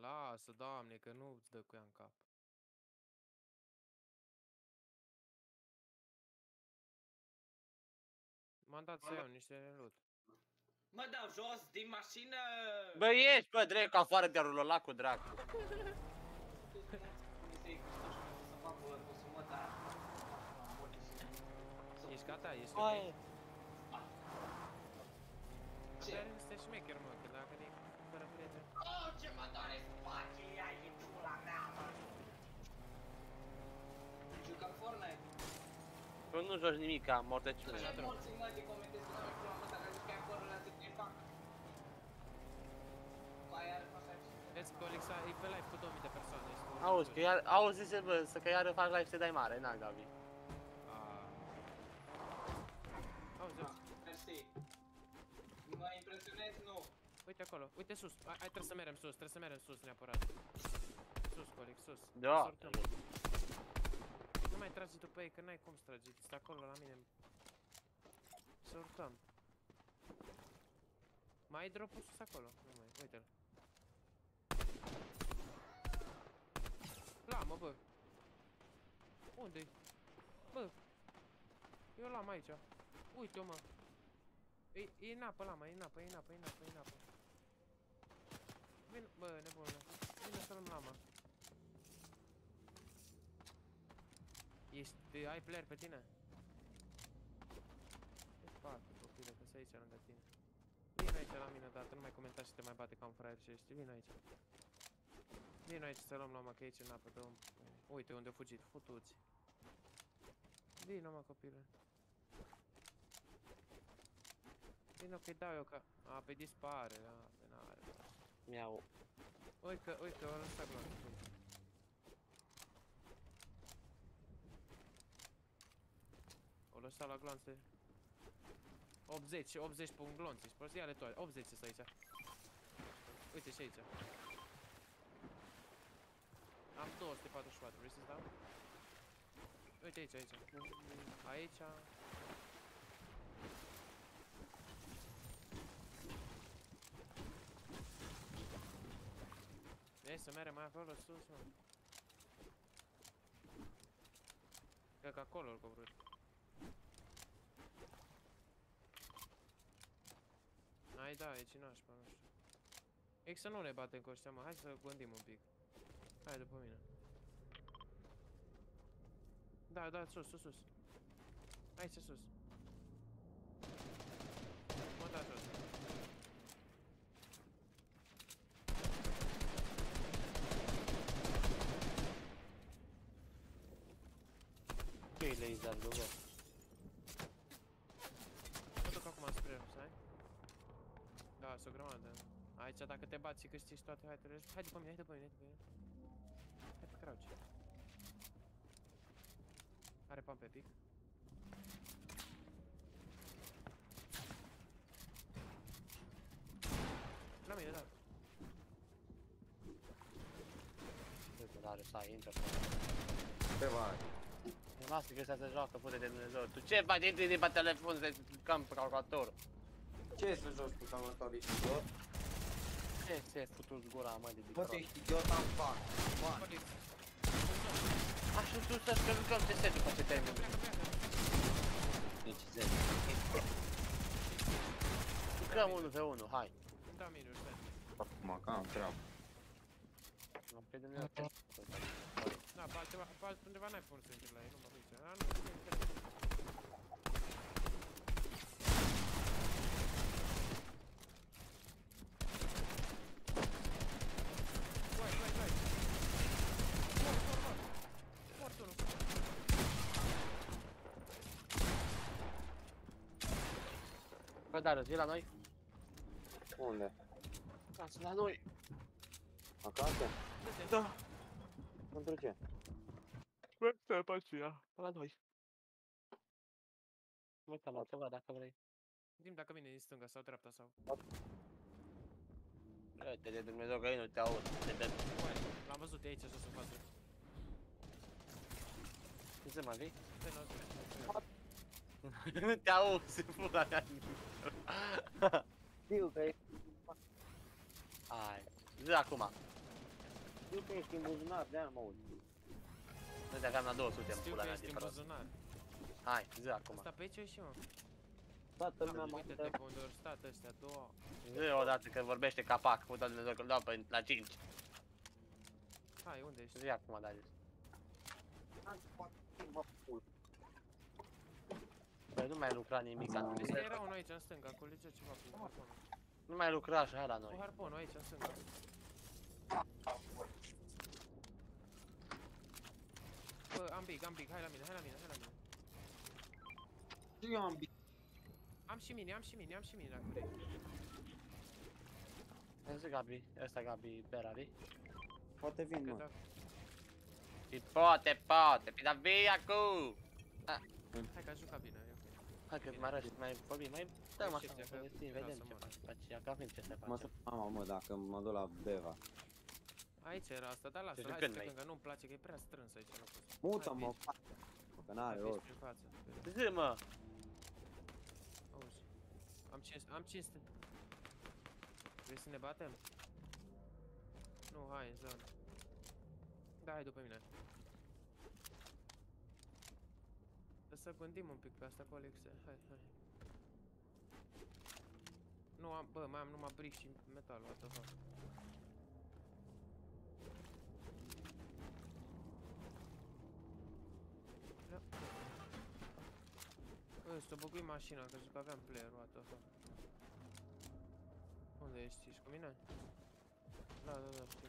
lasă, doamne, că nu-ți dă cu ea în cap. M-am dat să iau niște relut. Mă dau jos din mașină! Bă, ieși, bă, dracu, afară de rulolacul, dracu. Ești gata? Ești Hai. ok? Asta e niște șmecher, mă, că dacă e fără prieten. Oh, ce mă doare spațiile ai pula mea, mă! Jucăm Fortnite. Tu nu joci nimica, mortăciune. Ce morți mă de comentezi că nu pula mă, dacă jucam Fortnite atât de fac. Mai are pasaj. Vezi că Olixa e pe live cu 2000 de persoane. ești un Auzi, că idiot. iar, auzi, zice, bă, să că iară faci live să dai mare, na, Gabi. Ah. Auzi, auzi. Mersi. Mă impresionezi, nu. Uite acolo, uite sus. Hai, hai, trebuie să merem sus, trebuie să merem sus neapărat. Sus, Colic, sus. Da. Să urcăm. Nu mai tragi după ei, că n-ai cum să tragi. Stă acolo la mine. Să urcăm. Mai ai drop sus acolo. Nu mai, uite-l. Lamă, bă. Unde-i? Bă. Eu l-am aici. Uite-o, mă. E, e în apă, lama, e în apă, e în apă, e în apă, e în apă. Vin, bă, nebunule. Vine să luăm lama. Ești, ai player pe tine? Ce fac, copile, că sunt aici lângă tine. Vino aici la mine, dată, nu mai comenta și te mai bate ca un fraier și ești. Vino aici. Vino aici să luăm lama, că e aici în apă, dă Uite unde a fugit, futuți. Vino, mă, copile. Vino că-i dau eu ca... A, pe dispare, a, pe n-are. bă. Mi-au. Uite, uite, o lăsat glonț. Lăsat la glonțe. 80, 80 pe un glonț, ești prost, ia-le toate, 80 sunt aici. Uite și aici. Am 244, vrei să-ți dau? Uite aici, aici. Aici. Ei, să merem mai acolo sus, mă. Cred că acolo îl cobrut. Ai da, e cinașpa, nu știu. E să nu ne batem cu ăștia, mă. Hai să gândim un pic. Hai după mine. Da, da, sus, sus, sus. Aici, sus. Mă da jos. Ce-i laser, bă, bă? Mă duc acum spre el, stai. Da, sunt o grămadă. Aici dacă te bați și câștigi toate haitele, hai după mine, hai după mine, hai după mine. Hai pe crouch. Are pump pe pic. La mine, da. Uite, are să ai, intră. Pe bani. Lasă că ăsta se joacă, pute de Dumnezeu. Tu ce faci? Intri din pe telefon să jucăm pe calculator. Ce să joci cu calculator, ești idiot? Ce ți-ai futut gura, mă, de Bă, tu micro? ești idiot, am bani. Bani. Colic, Așa tu să că jucăm CS după ce termin. pleacă, pleacă. Deci, zi. Jucăm 1v1, hai. Da, Miriu, stai. Acum, că am treabă. Am pe Dumnezeu. Da, pe altceva, pe altundeva n-ai cum să intri la ei, nu mă duce. A, nu, nu, nu, nu. Vai, vai, vai. Mor, mor, mor. Mort unul. Bă, dar zi la noi? Unde? Acasă, la noi. Acasă? Da. Pentru ce? Bă, stai pe aceea. La noi. Uite la ceva dacă vrei. Dim dacă vine din stânga sau dreapta sau... Uite de Dumnezeu că ei nu te aud. Te dă. Vai, L-am văzut de aici jos în față. Ce să mai vii? Stai, n-auzi nimic. Nu te aud, se pula mea. Știu că e... Hai. Zi acum. Știu că ești în buzunar, de-aia mă uit. Nu te aveam la 200 în Știu pula că mea ești de în prost. buzunar. Hai, zi acum. Asta pe aici e și mă. Toată lumea mă Uite-te uită. pe unde au stat ăștia două. Zi odată că vorbește capac, putea Dumnezeu că-l dau pe la 5. Hai, unde ești? Zi acum, Darius. Mă pul. Băi, nu mai lucra nimic. Vezi că era unul aici în stânga, culegea ceva cu harponul. Nu mai lucra așa la Cu noi. harponul aici în stânga. Bă, am big, am big, hai la mine, hai la mine, hai la mine. Și eu am bine. Am și mine, am și mine, am și mine dacă vrei. Zi Gabi, ăsta Gabi Berari. Poate vin, Că mă. dacă... Și poate, poate, pe da via cu! Hai că a jucat bine, e ok. Hai că mai răși, mai vorbim, mai dăm așa, Știi, să că vestim, vreau vedem să ce mor. faci, faci, că avem ce să Mă facem. să mama, mă, dacă mă duc la Beva. Aici era asta, dar lasă, Deci hai când să mai- plecăm, că nu-mi place, că e prea strâns aici locul. Mută-mă, Hai, fac. Că Hai, n-are fiți rost. prin față. Zi mă! Auzi. Am 5, am 500. Vrei să ne batem? Nu, hai, în zonă. Da, hai după mine. Trebuie să gândim un pic pe asta cu Alexe. Hai, hai. Nu am, bă, mai am numai brick și metal, what the fuck. Da. Bă, să băgui mașina, că zic că aveam player, what the fuck. Unde ești? Ești cu mine? Da, da, da, știu.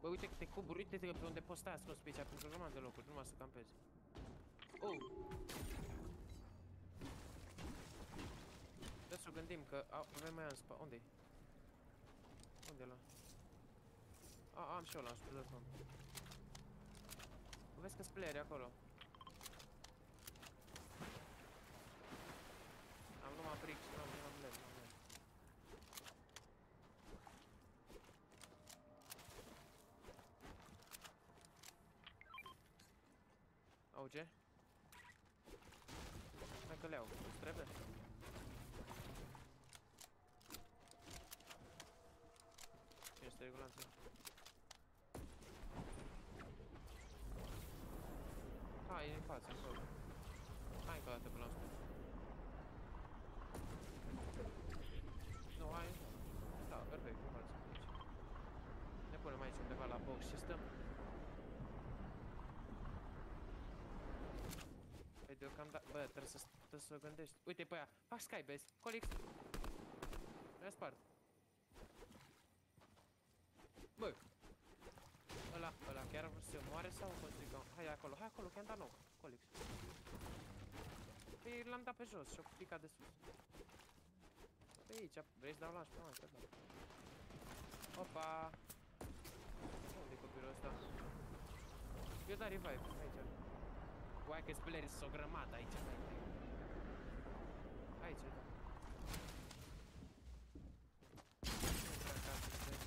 Bă, uite câte cuburi, uite-te pe unde poți stai ascuns pe aici, pentru că de locuri, numai să campezi. Oh! Trebuie să o gândim că au- avem mai în spa. Unde-i? Unde la? A, am și eu la în telefon. Vezi că-s playeri acolo. Am numai brick și n-am n-am lemn, n-am lemn. Auge? Hai că le iau, îți trebuie? Ce este regulanță? Hai, e în față, acolo. Hai încă o dată până la spate. Nu, hai, da, perfect, nu față aici. Ne punem aici undeva la box și stăm. Păi deocamdată, bă, trebuie să, trebuie să gândești. Uite pe aia, fac skybase, colix. Mi-a spart. Bă, ăla, ăla chiar vrut să moare sau o construi Hai acolo, hai acolo, că am dat nou, colix. Păi l-am dat pe jos și-o picat de sus. Pe aici, vrei să dau launch pe mai, că da. Opa! Unde-i copilul ăsta? Eu da revive, aici. Uai că spelerii sunt o grămadă aici, mai Aici, da. Intră în casă, stai.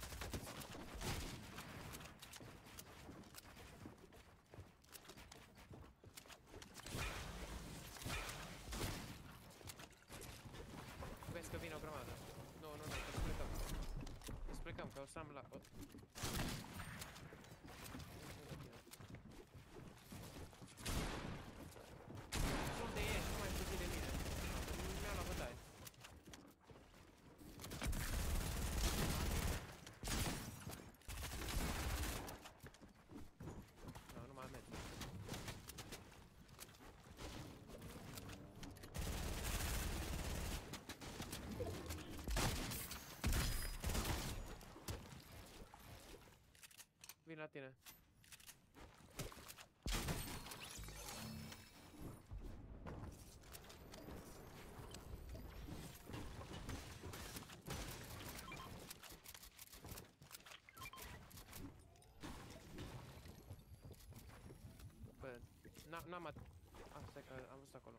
Vezi că vine o grămadă. Nu, nu, nu, că să plecăm. Să plecăm, că o să am la... O... Unde ești? Nu mai fugi de mine. Mi-au la bătaie. Nu, nu mai merg. Vin la tine. Bă, n- n-am at... Ah, stai că am văzut acolo.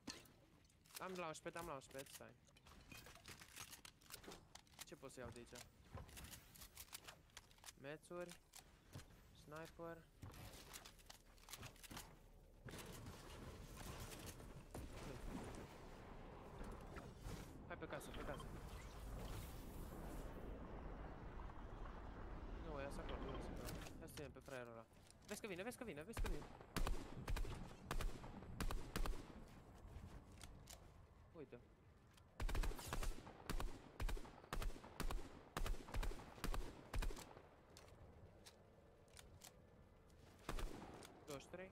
Am launchpad, am launchpad, stai. Ce pot să iau de aici? Mețuri. Sniper. 23?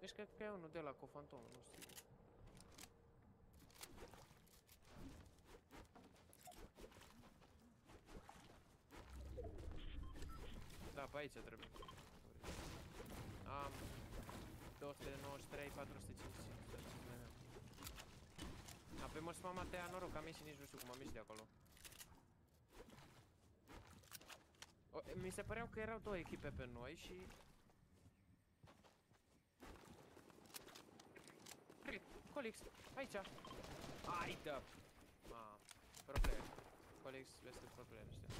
Deci cred că e unul de la cu fantomul, nu știu. Da, pe aici trebuie. Am 293, 455. Da, pe mărs mama te ia noroc, am ieșit nici nu știu cum am ieșit de acolo. O, mi se păreau că erau două echipe pe noi și Cred, Colix, aici. Ai da. Ma, pro player. Colix este pro player, știu.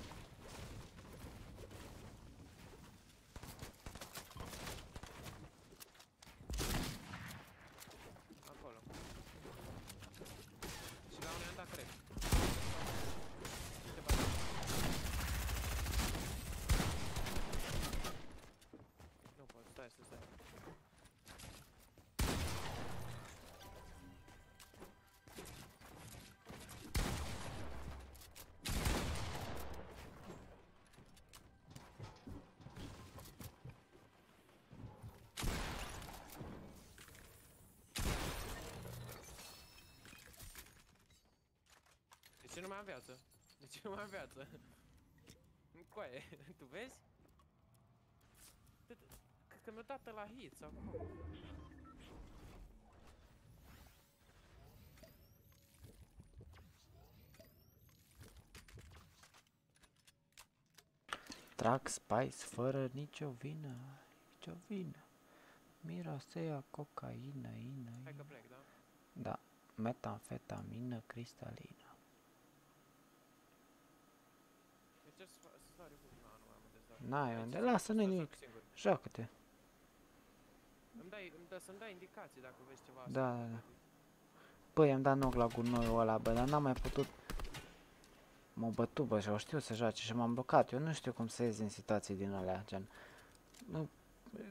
Acolo. Și la unde am dat, cred. Uite, bate. Nu pot, stai, stai, stai. De ce nu mai am viață? De ce nu mai am viață? Coaie, tu vezi? Cât- Cred că mi-a dat la hit sau cum? Trag Spice fără nicio vină, nicio vină. Mirosea cocaină, ină, Hai că ină. plec, da? Da, metamfetamină cristalină. De ce să fa- să sari cu... Nu, nu am unde să sar. N-ai Aici unde, să- lasă, să nu-i joc nimic. singur. Joacă-te. Îmi dai, îmi dă, să-mi dai indicații dacă vezi ceva. Da, să- da, da. Băi, am dat nog la gunoiul ăla, bă, dar n-am mai putut... M-au bătut, bă, și au știut să joace și m-am blocat. Eu nu știu cum să ies din situații din alea, gen... Nu,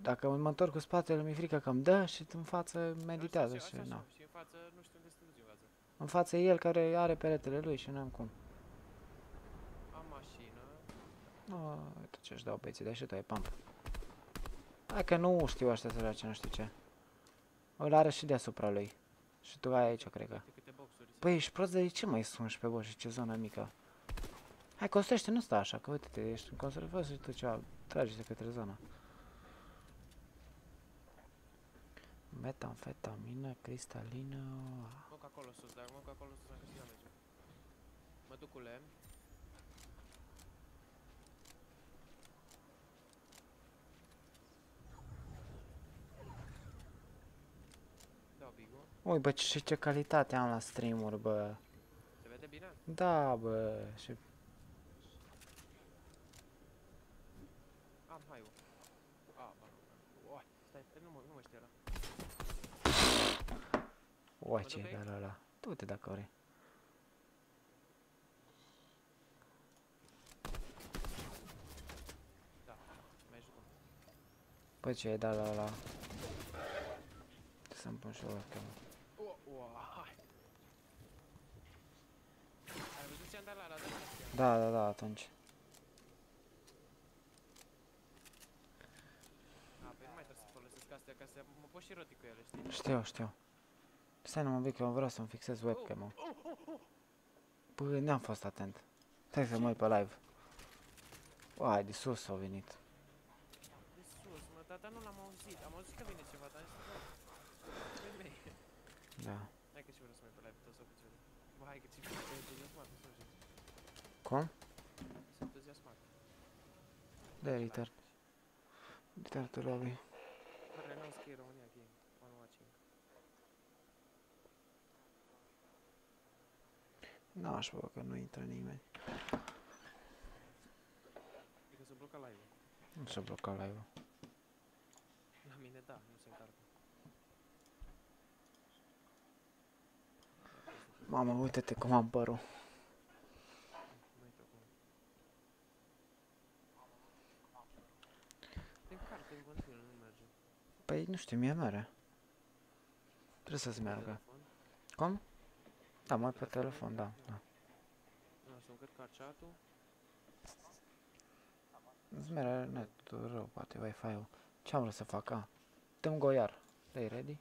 dacă mă întorc cu spatele, mi-e frică că îmi dă și în față meditează Așa, și așa, nu. așa. Și în față nu știu unde să te duci în față. În față e el care are peretele lui și n-am cum. Am mașină. Nu, uite ce-și dau băieții, dai și tu ai pump. Hai că nu știu ăștia să joace, nu știu ce. Îl are și deasupra lui. Și tu ai aici, cred că. Uite câte boxuri. sunt. Păi ești prost de ce mai sungi pe boș și ce zonă mică? Hai, construiește, nu sta așa, că uite-te, ești în construcție și tu ceva, trage-te către zona. Metamfetamină, cristalină... Mă că acolo sus, dar mă că acolo sus am câștigat meciul. Mă duc cu lemn. Dau bigul. Ui, bă, ce, ce calitate am la stream-uri, bă. Se vede bine? Da, bă, și... Am haiul. A, ba nu. Oi, stai, nu mă, nu mă știu ăla. Ui, Mă ce duc e aici? de ăla. Du-te dacă vrei. Da, mai jucăm. Păi ce e de la ăla. Să-mi pun și o webcam. O, o, hai. Ai văzut ce am dat la ăla de la astea? Da, da, da, atunci. A, păi nu mai trebuie să folosesc astea ca să mă pot și roti cu ele, știi? Știu, știu. Stai numai un pic, că eu vreau să-mi fixez webcam-ul. Bă, n-am fost atent. Stai să mă uit pe live. Uai, de sus au venit. De sus, mă, dar, dar nu l-am auzit. Am auzit că vine ceva, dar am zis, bă, femeie. Da. Hai că și vreau să mă uit pe live, tot să o piciorul. Bă, hai că ți-mi e entuziasmat, nu știu. Cum? Sunt entuziasmat. Da, return. Return to lobby. Renounce Key România Game. One watching. N-aș bă, că nu intră nimeni. Cred că s-a blocat live-ul. Nu s-a blocat live-ul. La mine da, nu se încarcă. Mamă, uite-te cum am părul. Nu uite acum. Din carte în continuu nu merge. Păi nu știu, mie merge. Trebuie să-ți meargă. Telefon. Cum? Da, mai pe telefon, da, da. Nu, să-mi cât chat-ul. Îți merge netul rău, poate Wi-Fi-ul. Ce am vrut să fac? A, dăm goiar. Stai ready?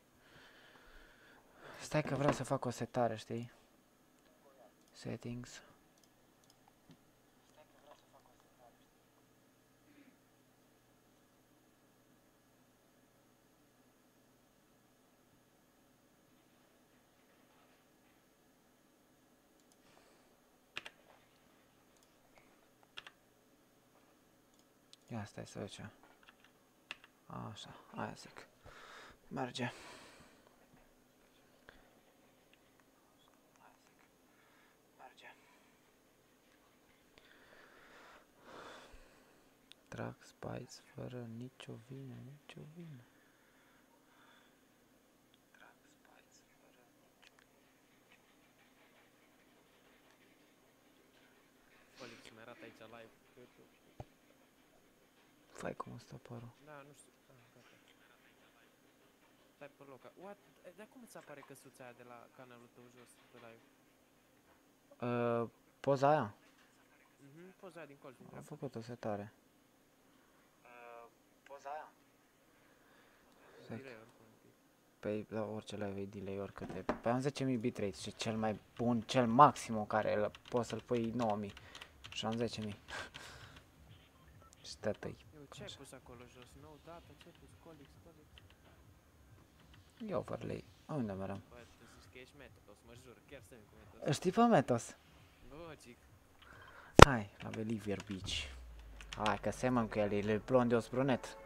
Stai că vreau să fac o setare, știi? Settings. Ia stai să văd ce. Așa, aia zic. Merge. Merge. Trag spice fără nicio vină, nicio vină. Trag spice fără Felix mi arată aici live pe YouTube. Fai cum stă părul. Da, nu știu. Ah, gata. Stai pe loc. What? Eh, Dar cum îți apare căsuța aia de la canalul tău jos pe live? Uh, poza aia? Mhm, poza aia din colț, din Am dreapta. făcut o setare. Uh, poza aia? Stai. Delay oricum un pic. Păi la orice live e delay oricât e. Păi am 10.000 bitrate și cel mai bun, cel maxim care îl- poți să-l pui 9.000. Și am 10.000. și tătăi. Eu, ce ai Așa. pus acolo jos? No data, ce ai pus? Colix, colix. E overlay. Unde merem? Bă, tu zici că ești metos, mă jur, chiar să cu metos. Știi pe Metos? Logic. Hai, la Belivier Beach. Hai că semăn cu el, el e blondios brunet.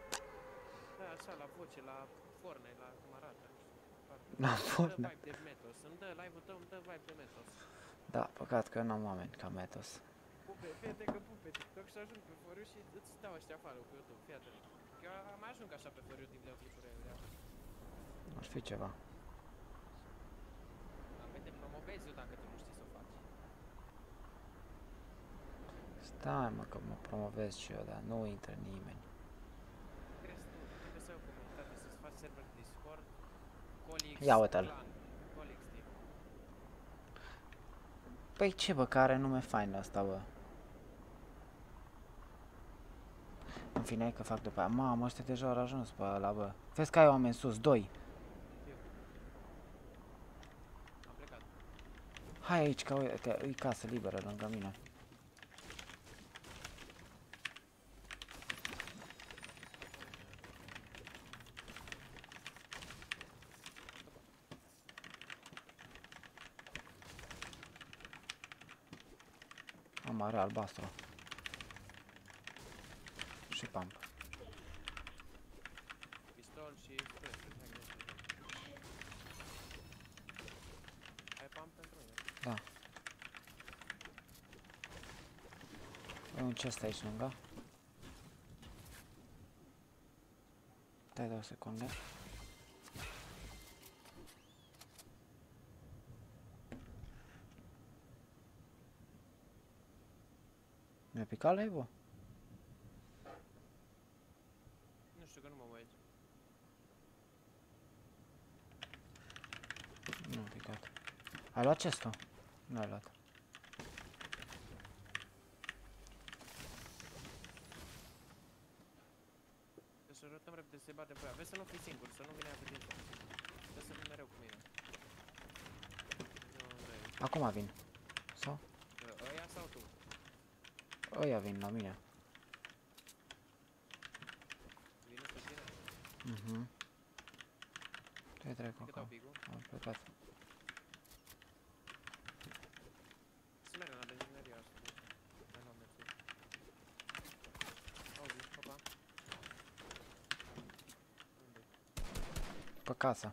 Da, așa, la voce, la forne, la cum arată. nu știu, foarte- La Îmi dă Fortnite. vibe de metos, îmi dă live-ul tău, îmi dă vibe de metos. Da, păcat că n-am oameni ca Metos. Pupe, fii atent că pupe TikTok și ajung pe foriu și îți dau ăștia afară pe YouTube, fii atent. Eu mai ajung așa pe foriu din dau clipuri de așa. Ar fi ceva. Dar pe te promovezi eu dacă tu nu știi să o faci. Stai mă că mă promovez și eu, dar nu intră nimeni. Crezi tu, trebuie să ai o comunitate, să-ți faci server Discord, Colix, Ia uite-l. Clan, Colix Team. Păi ce bă, care nume fain ăsta bă? În fine, hai că fac după aia. Mamă, ăștia deja au ajuns pe ăla, bă. Vezi că ai oameni sus, doi. Am plecat. Hai aici, că uite, e casă liberă lângă mine. Am are albastru. Și pump. Pistol și spray. Hai că să vedem. Ai pump pentru mine? E un chest aici lângă. Dai două secunde. Mi-a picat la bă? Nu știu că nu mă uit. Nu a picat. Ai luat chestul? Nu ai luat. Trebuie să rotăm repede să-i batem pe ea. Vezi să nu fii singur, să nu vină aia pe tine. Trebuie să vii mereu cu mine. Nu, nu e. Acum vin. Sau? Ă, Ăia sau tu? Ăia vin la mine. Vin pe tine? Mhm. Ce trec Cât au acolo? picul? Am plecat. Să mergem la benzineria asta. deci. Hai la mersul. Auzi, papa. Unde? Pe casă.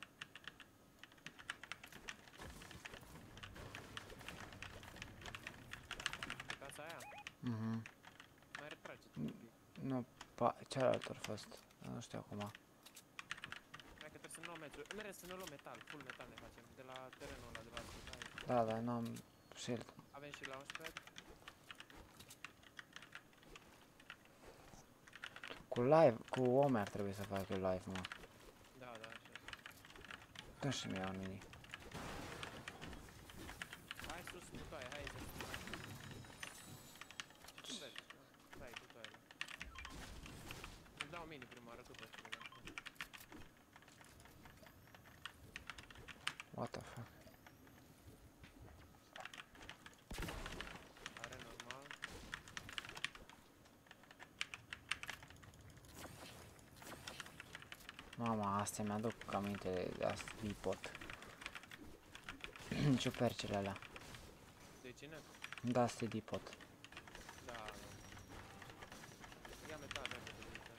Pe casa aia? Mhm. Mai retrage-te un pic. Nu, pa, cealaltă a fost. dar Nu știu acum. Hai că trebuie să ne luăm metru. Mereu să ne luăm metal, full metal ne facem. De la terenul ăla, de la... Hai. Da, dar n-am shield. Avem și la 11. Cu live, cu Omer trebuie să fac eu live, mă. Da, da, așa. Dă și mi-au mini. Hai sus cu toaie, hai să Tu mergi, stai cu toaile. Îți dau mini prima oară după ce vedem. What the fuck? Are normal. Mama, astea mi-aduc aminte de asta, bipot. Ciupercile alea. De cine? Da, asta e dipot. Da, da. Ia metal repede de aici.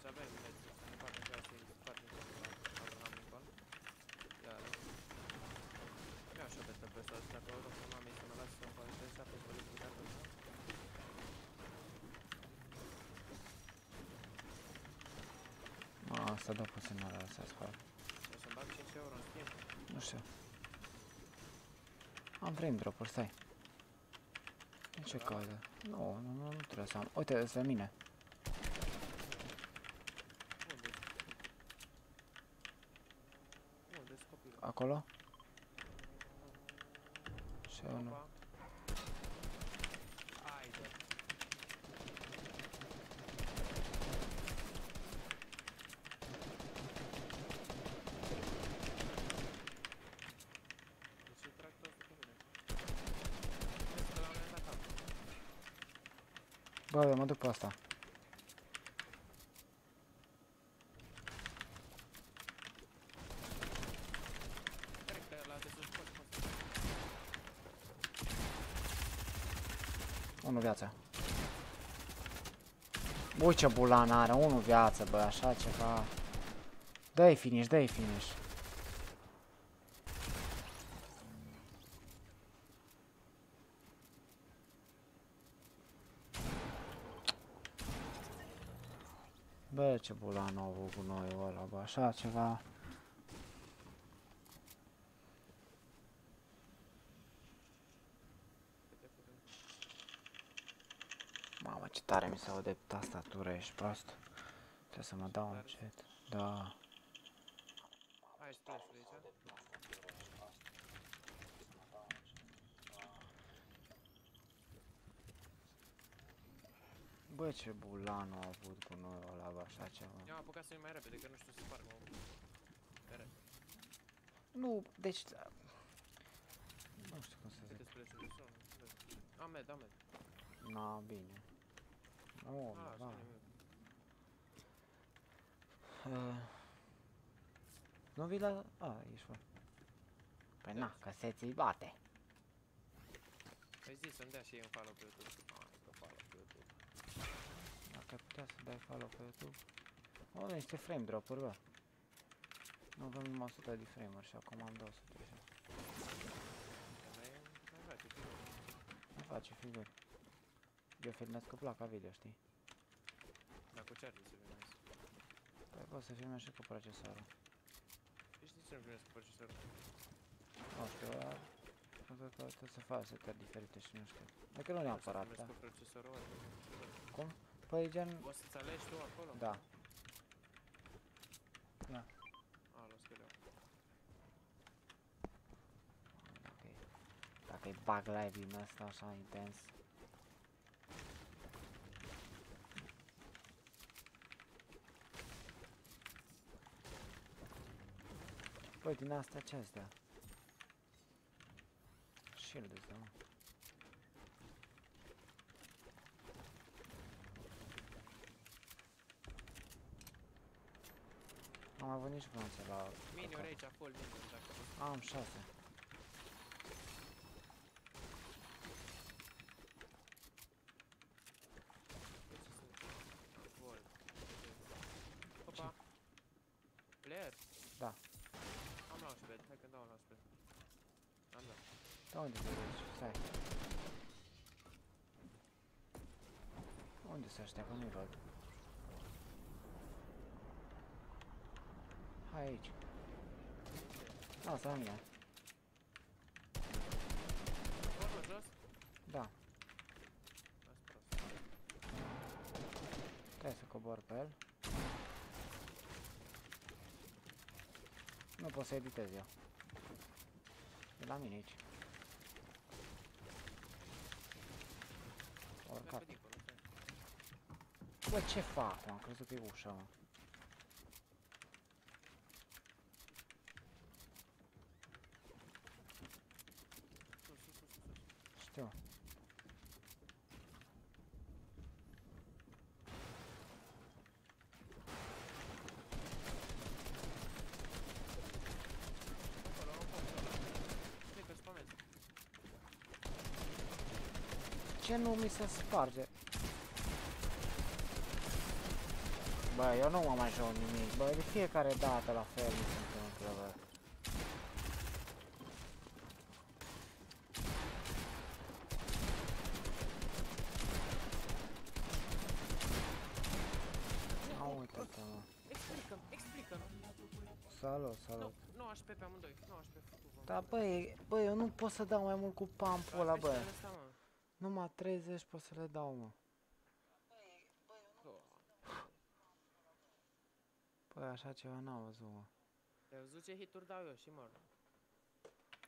Să avem metal, să ne facem și astea, să facem și la Alhamdulillah. Ia, da. Nu așa de pe ăsta, dacă o rog pe mamei să mă lasă să-mi fac să apă pe lichidatul ăsta. Ma, asta da puțin la să spar. O să-mi bag 5 euro în schimb. Nu știu. Am frame drop-uri, stai. De ce Da. caută? Nu, nu, nu, nu trebuie să am. Uite, ăsta e mine. Unde? Unde-s copilul? Acolo? Și unul. Opa. Haide. De ce trag toți după mine? Vezi că la un moment dat am. Bă, mă duc pe asta. Cred că la de sus poți poți. Unu viață. Ui ce bulan are, unu viață, bă, așa ceva. Dă-i finish, dă-i finish. Bă, ce bulan au avut cu noi ăla, bă, așa ceva. Mamă, ce tare mi se aude tastatura, ești prost. Trebuie să mă dau încet. Da. Ai splash-ul aici? Bă, ce bulan au avut cu noi ăla, bă, așa ceva. Eu am apucat să mai repede, că nu știu să sparg omul. Mere. Nu, deci... da, Nu știu cum să Câte zic. splash-uri de son? Am med, am med. Na, bine. Nu, Ah, da. așa nimic. Uh, nu vii la... A, ești fă. Păi na, că se ți bate. Păi zi să-mi dea și ei un follow pe YouTube. Ah, că follow pe YouTube. Dacă ai putea să dai follow pe YouTube. O, niște frame drop-uri, bă. Nu avem numai 100 de frame-uri și acum am 200 și Că noi, mai face figuri. nu face figuri. Eu filmez cu placa video, știi? Dar cu ce ar trebui să filmezi? Păi poți să filmezi și cu procesorul. Și știi ce nu filmezi cu procesorul? Nu știu, ăla... Cred că trebuie să faci setări diferite și nu știu. Adică nu neapărat, Poți să da. filmezi cu procesorul ăla. Cum? Păi gen... Poți să-ți alegi tu acolo? Da. A, las că le-au. Dacă e... Dacă e bug live din ăsta așa intens. Păi din astea ce astea? Shield ăsta, mă. Am avut nici bronțe la... Miniuri aici, full miniuri, dacă poți. Am șase. Uite ce sunt. Vol. Opa. Player? Da. Am launchpad, hai că dau un launchpad. Am dat. Da, unde te duci? Stai. Unde sunt ăștia? Că nu-i văd. aici. A, sau mine. Da. Trebuie să cobor pe el. Nu pot să editez eu. E la mine aici. Orcat. Bă, ce fac? Am crezut că e ușa, mă. Ce nu mi se sparge? Bă, eu nu mă mai joc nimic. Bă, de fiecare dată la fel mi se întâmplă, bă. A, uite-te, mă. Explică-mi, explică-mi. Salut, Nu, salut. 9 HP pe amândoi, 9 HP. futu-vă. Da, băi, bă, eu nu pot să dau mai mult cu pampul ăla, bă. Asta, ăsta, mă. Numai 30 pot să le dau, mă. Oh. Băi, așa ceva n-am văzut, mă. Ai văzut ce hituri dau eu și mor.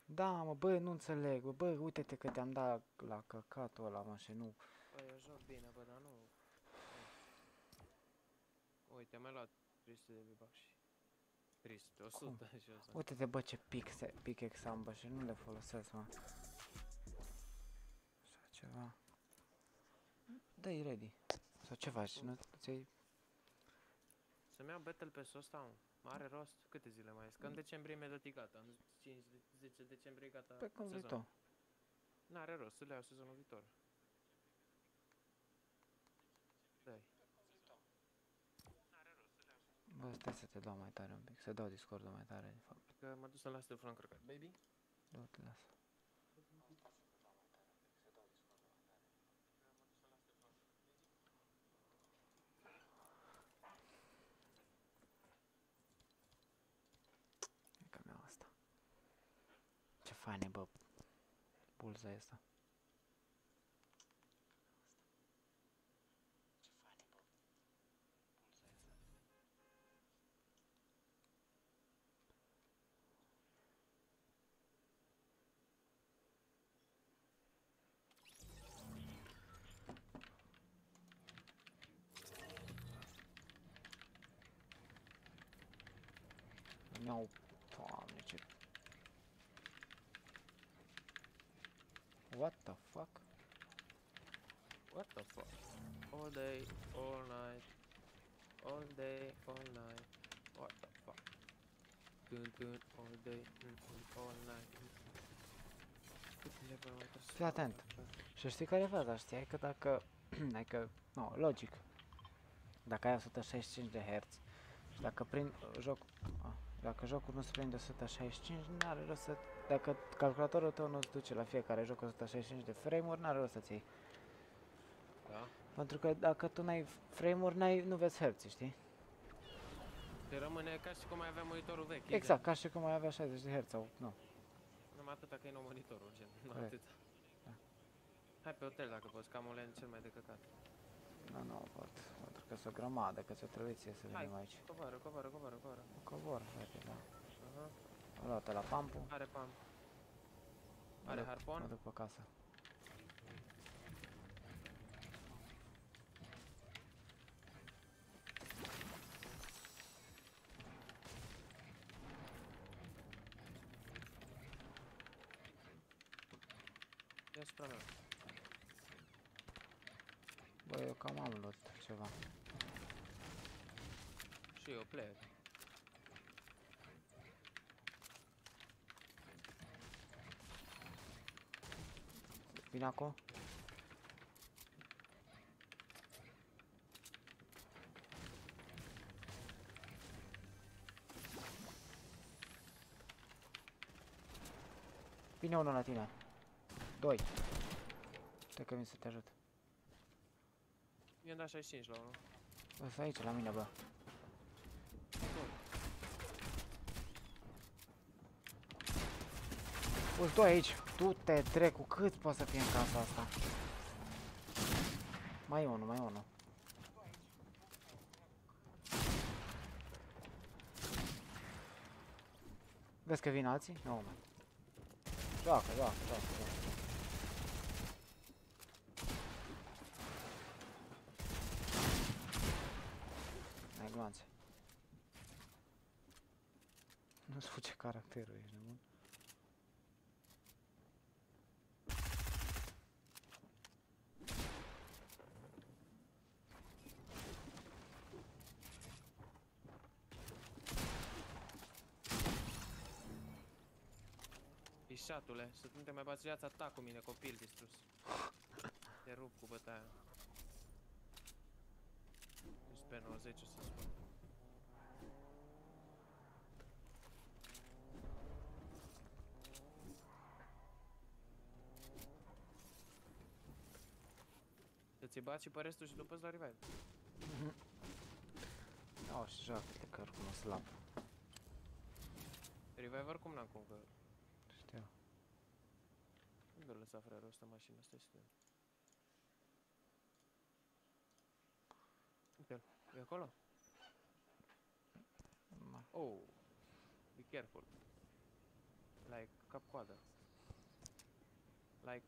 Da, mă, bă, nu înțeleg, bă, bă, uite-te că te-am dat la căcatul ăla, mă, și nu... Bă, eu joc bine, bă, dar nu... Uite, am mai luat 300 de V-Bucks și... 300, 100 și 100. Uite-te, bă, ce pixe, pickaxe am, bă, și nu le folosesc, mă. Așa ceva. Dă-i ready. Sau ce faci? Nu ți Să-mi iau Battle Pass-ul ăsta, mă. Are rost? Câte zile mai sunt? Că în decembrie mi-e dat gata. În 5, 10 decembrie e gata Pe cum vrei sezonul. tu. N-are rost, să le iau sezonul viitor. Dai. Bă, stai să te dau mai tare un pic, să dau Discord-ul mai tare, de fapt. Că m-a dus să las telefonul încărcat. Baby? Du-te, lasă. E că mi-au asta. Ce fain e, bă, pulza asta. Mi-au... Doamne, ce... What the fuck? What the fuck? All day, all night. All day, all night. What the fuck? Dun, dun, all day, dun, dun, all night. Cât level mai trebuie să Fii atent. fac? Și știi care e faza? Știai că dacă... adică, nu, logic. Dacă ai 165 de Hz și dacă prind joc... A, dacă jocul nu se prinde 165, n-are rost să... Dacă calculatorul tău nu-ți duce la fiecare joc 165 de frame-uri, n-are rost să ții. Da? Pentru că dacă tu n-ai frame-uri, n-ai, nu vezi herți, știi? Te rămâne ca și cum ai avea monitorul vechi. Exact, ca și cum ai avea 60 de Hz sau... Nu. Numai atâta că e nou monitorul, gen. Nu Corect. atâta. Da. Hai pe hotel dacă poți, că am un len cel mai de căcat. Nu, nu pot. Pentru că sunt o grămadă, că ți-o trebuie ție să Hai. venim aici. Coboară, coboară, coboară, coboară. Cobor, frate, da. Aha. Am luat la pampu. Are pam. mă Are duc- harpon? Mă duc pe casă. E asupra mea. Bă, eu cam am luat ceva. Și eu plec. Vine acolo? Vine unul la tine. Doi. Stai că vin să te ajut. Mi-am dat 65 la unul. Bă, stai aici, la mine, bă. Uzi doi aici. Tu te trecu, cât poate să fie în casa asta? Mai e unul, mai e unul. Vezi că vin alții? Nu, mai. Joacă, joacă, joacă, joacă. Ai gloanțe. Nu-ți fuge caracterul, ești nebun. Ișatule, să nu te mai bați viața ta cu mine, copil distrus. Te rup cu bătaia. Ești pe 90 o să spun. Să ți bați și pe restul și după îți la revive. Au și joacă-te că oricum o slab. Revive oricum n-am cum că... Știu. Unde l lăsa frerul ăsta mașină? Stai să vedem. Uite-l, e acolo? Ma. Oh, be careful. Like, cap-coadă. Like...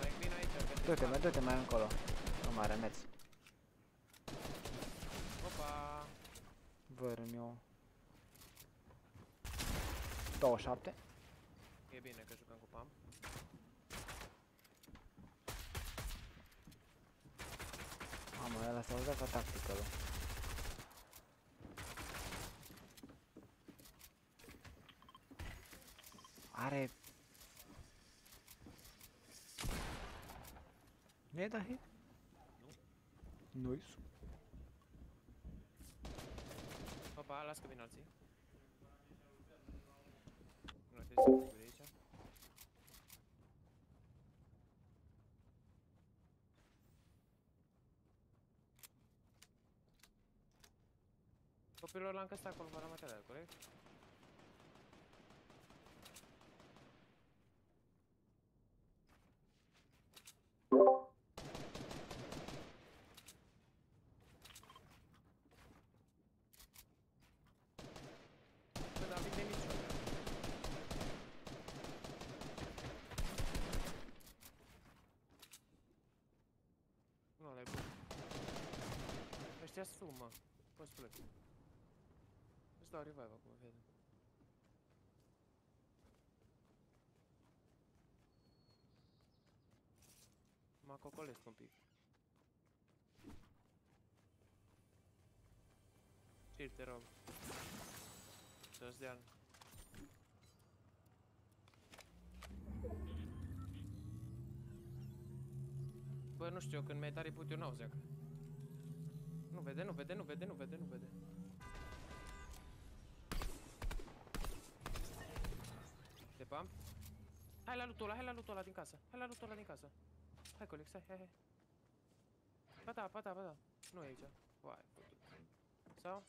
Like, vin aici, că te Du-te, fac. mai du-te mai încolo. Nu mare meț. Opa! Vărâm eu. 27. E bine că jucăm cu PAM. Mamă, ăla s-a uzat ca tactică, bă. Are... Nu e da hit? Nu. Nice. Opa, las că vin alții. Nu, trebuie să fug de aici. Copilul l-am căsat acolo fără material, corect? Bă, dar vinde niciunul. Nu, ăla e bun. Ăștia sunt, mă. Poți plec. Îți dau revive acum, vede. Mă cocolesc un pic. Chill, te rog. Să-ți dea Bă, nu știu, când mi-ai tare put eu nauzea. Nu vede, nu vede, nu vede, nu vede, nu vede. Hai la lutul ăla, hai la lutul ăla din casă. Hai la lutul ăla din casă. Hai, Colex, hai, hai, hai. Ba da, ba da, ba da. Nu e aici. Vai, putut. Sau?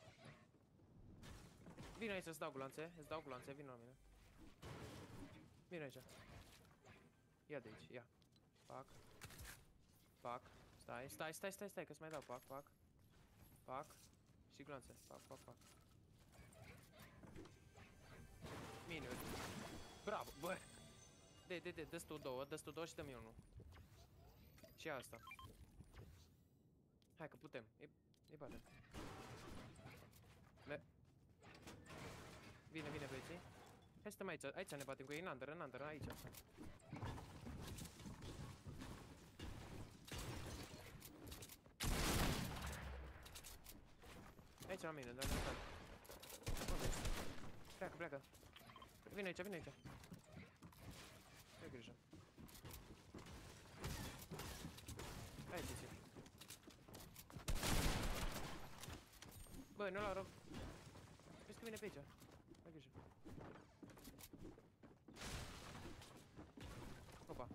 Vino aici să-ți dau gloanțe, îți dau gloanțe, vino la mine. Vino aici. Ia de aici, ia. Pac. Pac. Stai, stai, stai, stai, stai, că-ți mai dau. Pac, pac. Pac. Și gloanțe. Pac, pac, pac. Minion. Bravo, bă. De, de, de, dă tu două, dă tu două și dă-mi unul. Și asta. Hai că putem. E, e bate. Le. Vine, vine băieții. Hai stăm aici, aici ne batem cu ei, în under, în under, aici. Aici la mine, dar nu fac. Unde ești? Pleacă, pleacă. Vine aici, vine aici. Ai grijă. Hai, zice. Bă, nu-l rog. Vezi că vine pe aici. Ai grijă. Opa.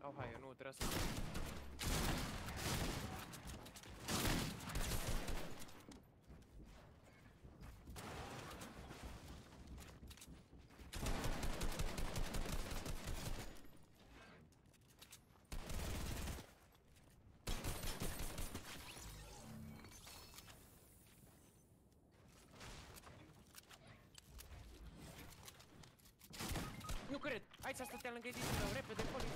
Au, hai, eu nu trebuie să... cred! Aici stătea lângă editul meu, repede, poli!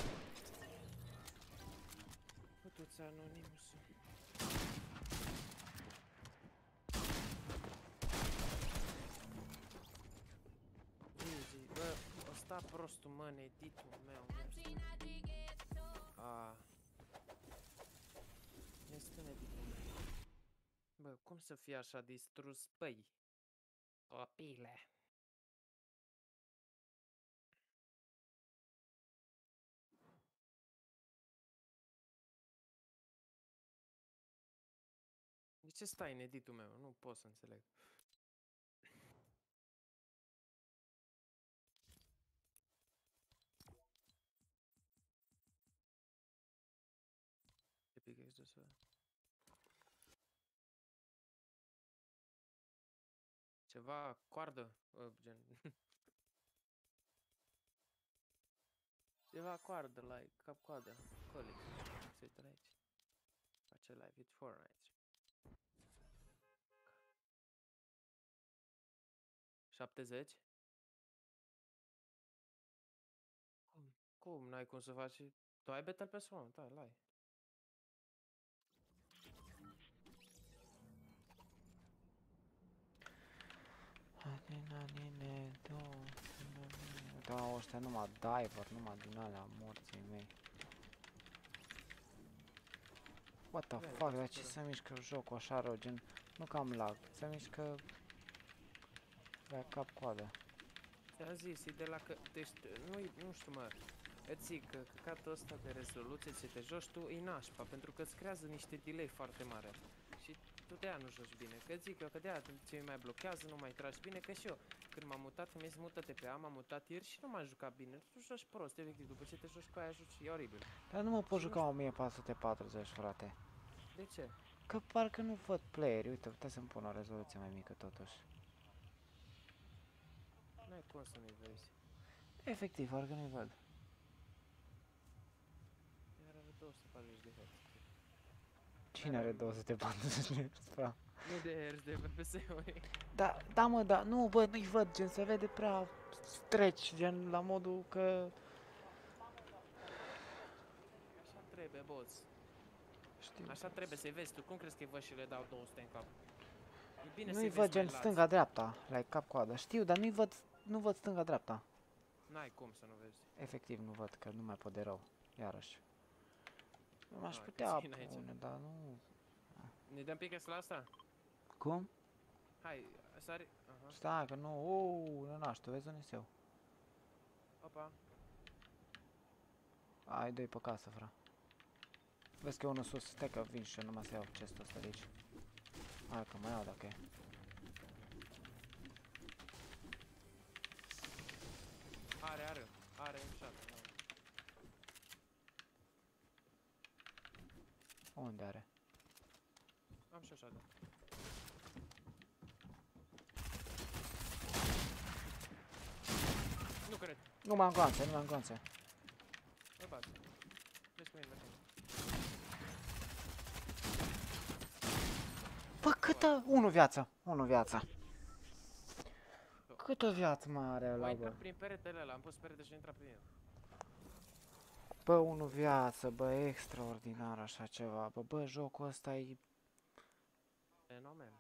Putuța anonimusul. Easy, bă, ăsta prostul, mă, în editul meu. A. Este în editul meu. Bă, cum să fie așa distrus, păi? Copile. De ce stai în editul meu? Nu pot să înțeleg. Ce pică ești de să... Ceva coardă, uh, gen... Ceva coardă, like, cap coadă, colic, se uită aici. Face live with Fortnite. 70? Cum? Cum? N-ai cum să faci? Tu ai Battle Pass 1? Da, l-ai. Da, ăștia numai diver, numai din alea morții mei. What the Ia, fuck, ia, dar ce spune. se mișcă jocul așa rău, gen, nu cam lag, se mișcă la cap coadă. Ți-am zis, e de la că... Deci, nu, nu știu, mă. Îți zic că căcatul ăsta de rezoluție ce te joci tu e nașpa, pentru că îți creează niște delay foarte mare. Și tu de-aia nu joci bine. Că zic eu că de-aia ți mai blochează, nu mai tragi bine, că și eu când m-am mutat, mi-a zis mută TPA, m-am mutat ieri și nu m-am jucat bine. Tu joci prost, efectiv, după ce te joci cu aia joci, e oribil. Dar nu mă pot Și nu juca 1440, frate. De ce? Că parcă nu văd playeri, uite, putea să-mi pun o rezoluție mai mică totuși. N-ai cum să nu-i vezi. Efectiv, parcă nu-i văd. Iar are 240 de herți. Cine are 240 de hertz, fra? Nu de herți, de FPS-uri. Da, da mă, da, nu, bă, nu-i văd, gen, se vede prea stretch, gen, la modul că... Așa trebuie, boss. Știu. Așa trebuie să-i vezi tu. Cum crezi că-i văd și le dau 200 în cap? E bine Nu-i să-i văd vezi gen mai lați. stânga-dreapta, like cap-coadă. Știu, dar nu-i văd, nu văd stânga-dreapta. N-ai cum să nu vezi. Efectiv, nu văd, că nu mai pot de rău. Iarăși. Nu m-aș Ah, putea puțin aici. pune, dar nu... Ne dăm pică la asta? Cum? Hai, sari. Aha. Stai, că nu... Uuu, nu naș, tu vezi unde eu? Opa. Ai doi pe casă, fra. Vezi că e unul sus, stai că vin și eu numai să iau chestul ăsta de aici. Hai că mai iau dacă e. Are, are. Are un șat. Unde are? Am și așa, da. Nu cred. Nu mai am gloanțe, nu mai am gloanțe. Îl bat. Vezi cum e, mergem. Bă, câtă? Unu viață, unu viață. Câtă viață mai are Am ăla, intrat bă? prin peretele ăla, am pus perete și a intrat prin el. Bă, unu viață, bă, extraordinar așa ceva. Bă, bă, jocul ăsta e... Fenomen.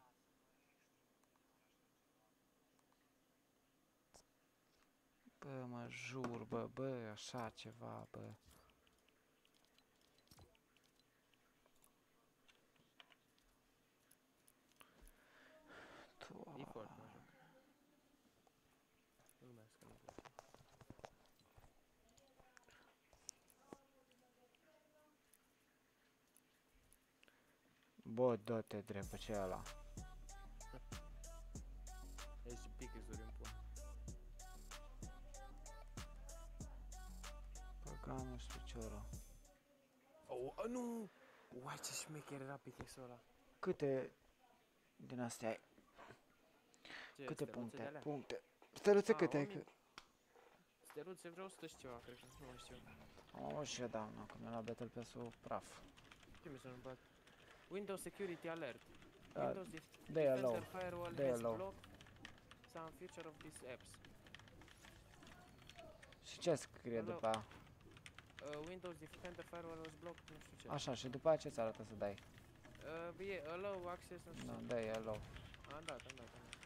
Bă, mă jur, bă, bă, așa ceva, bă. E Doamne. foarte mă joc. Glumesc, că nu place. Bă, dă-te drept, ce e ăla? Ești pică-zuri în pun. Băganul și piciorul. Oh, a, nu! Uai, ce șmecher era pickaxe-ul ăla. Câte din astea ai? Ce, Câte steluțe puncte? de-alea? Puncte. Steluțe A, câte ai? 1000. Că- Steluțe vreo 100 și ceva, cred că, nu mai știu. O, și eu da, nu, că mi-a luat Battle Pass-ul praf. Ce mi să nu bat? Windows Security Alert. Uh, Windows def they are Defender low. Firewall They are has low. blocked some feature of these apps. Și ce scrie Hello. după aia? Uh, Windows Defender Firewall was blocked, nu știu ce. Așa, și după aia ce ți arată să dai? Uh, e allow access, nu știu Da, ce. dai hello. Am dat, am dat, am dat.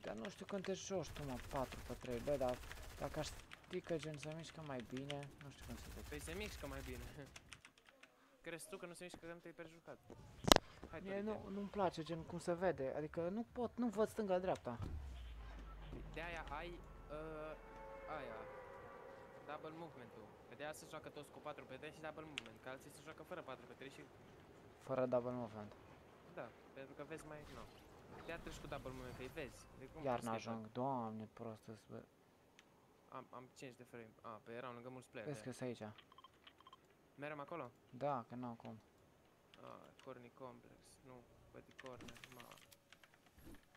Dar nu știu când te joci tu, mă, 4 pe 3, bă, dar dacă aș ști că gen se mișcă mai bine, nu știu cum să te Păi se mișcă mai bine. Crezi tu că nu se mișcă că nu te-ai perjucat? Hai, Mie Torică. nu, nu-mi place gen cum se vede, adică nu pot, nu văd stânga-dreapta. De aia ai uh, aia double movement-ul. Că de aia se joacă toți cu 4 pe 3 și double movement, că alții se joacă fără 4 pe 3 și Fără double movement. da, pentru că vezi mai, nu. De aia treci cu double movement, că îi vezi. De cum Iar poți să-i n-ajung, doamne, prostă bă. Am, am 5 de frame. A, pe erau lângă mulți player. Vezi că de sunt aici. Aia. Merem acolo? Da, că n-am cum. A, corny complex. Nu, păti corner, ma.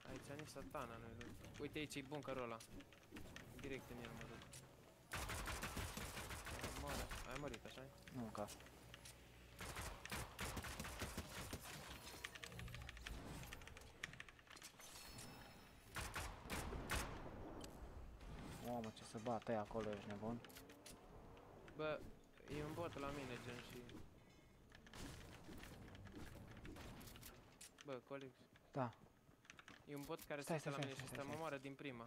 Aici nici satana nu-i lui. Uite aici e bunkerul ăla. Direct în el mă duc. Moare. Ai murit, așa Nu încă. Mamă, ce să bată ea acolo, ești nebun? Bă, e un bot la mine, gen și... Bă, Colix. Da. E un bot care Stai, stai, stai, la stai, mine și stai, ăsta mă stai. moară din prima.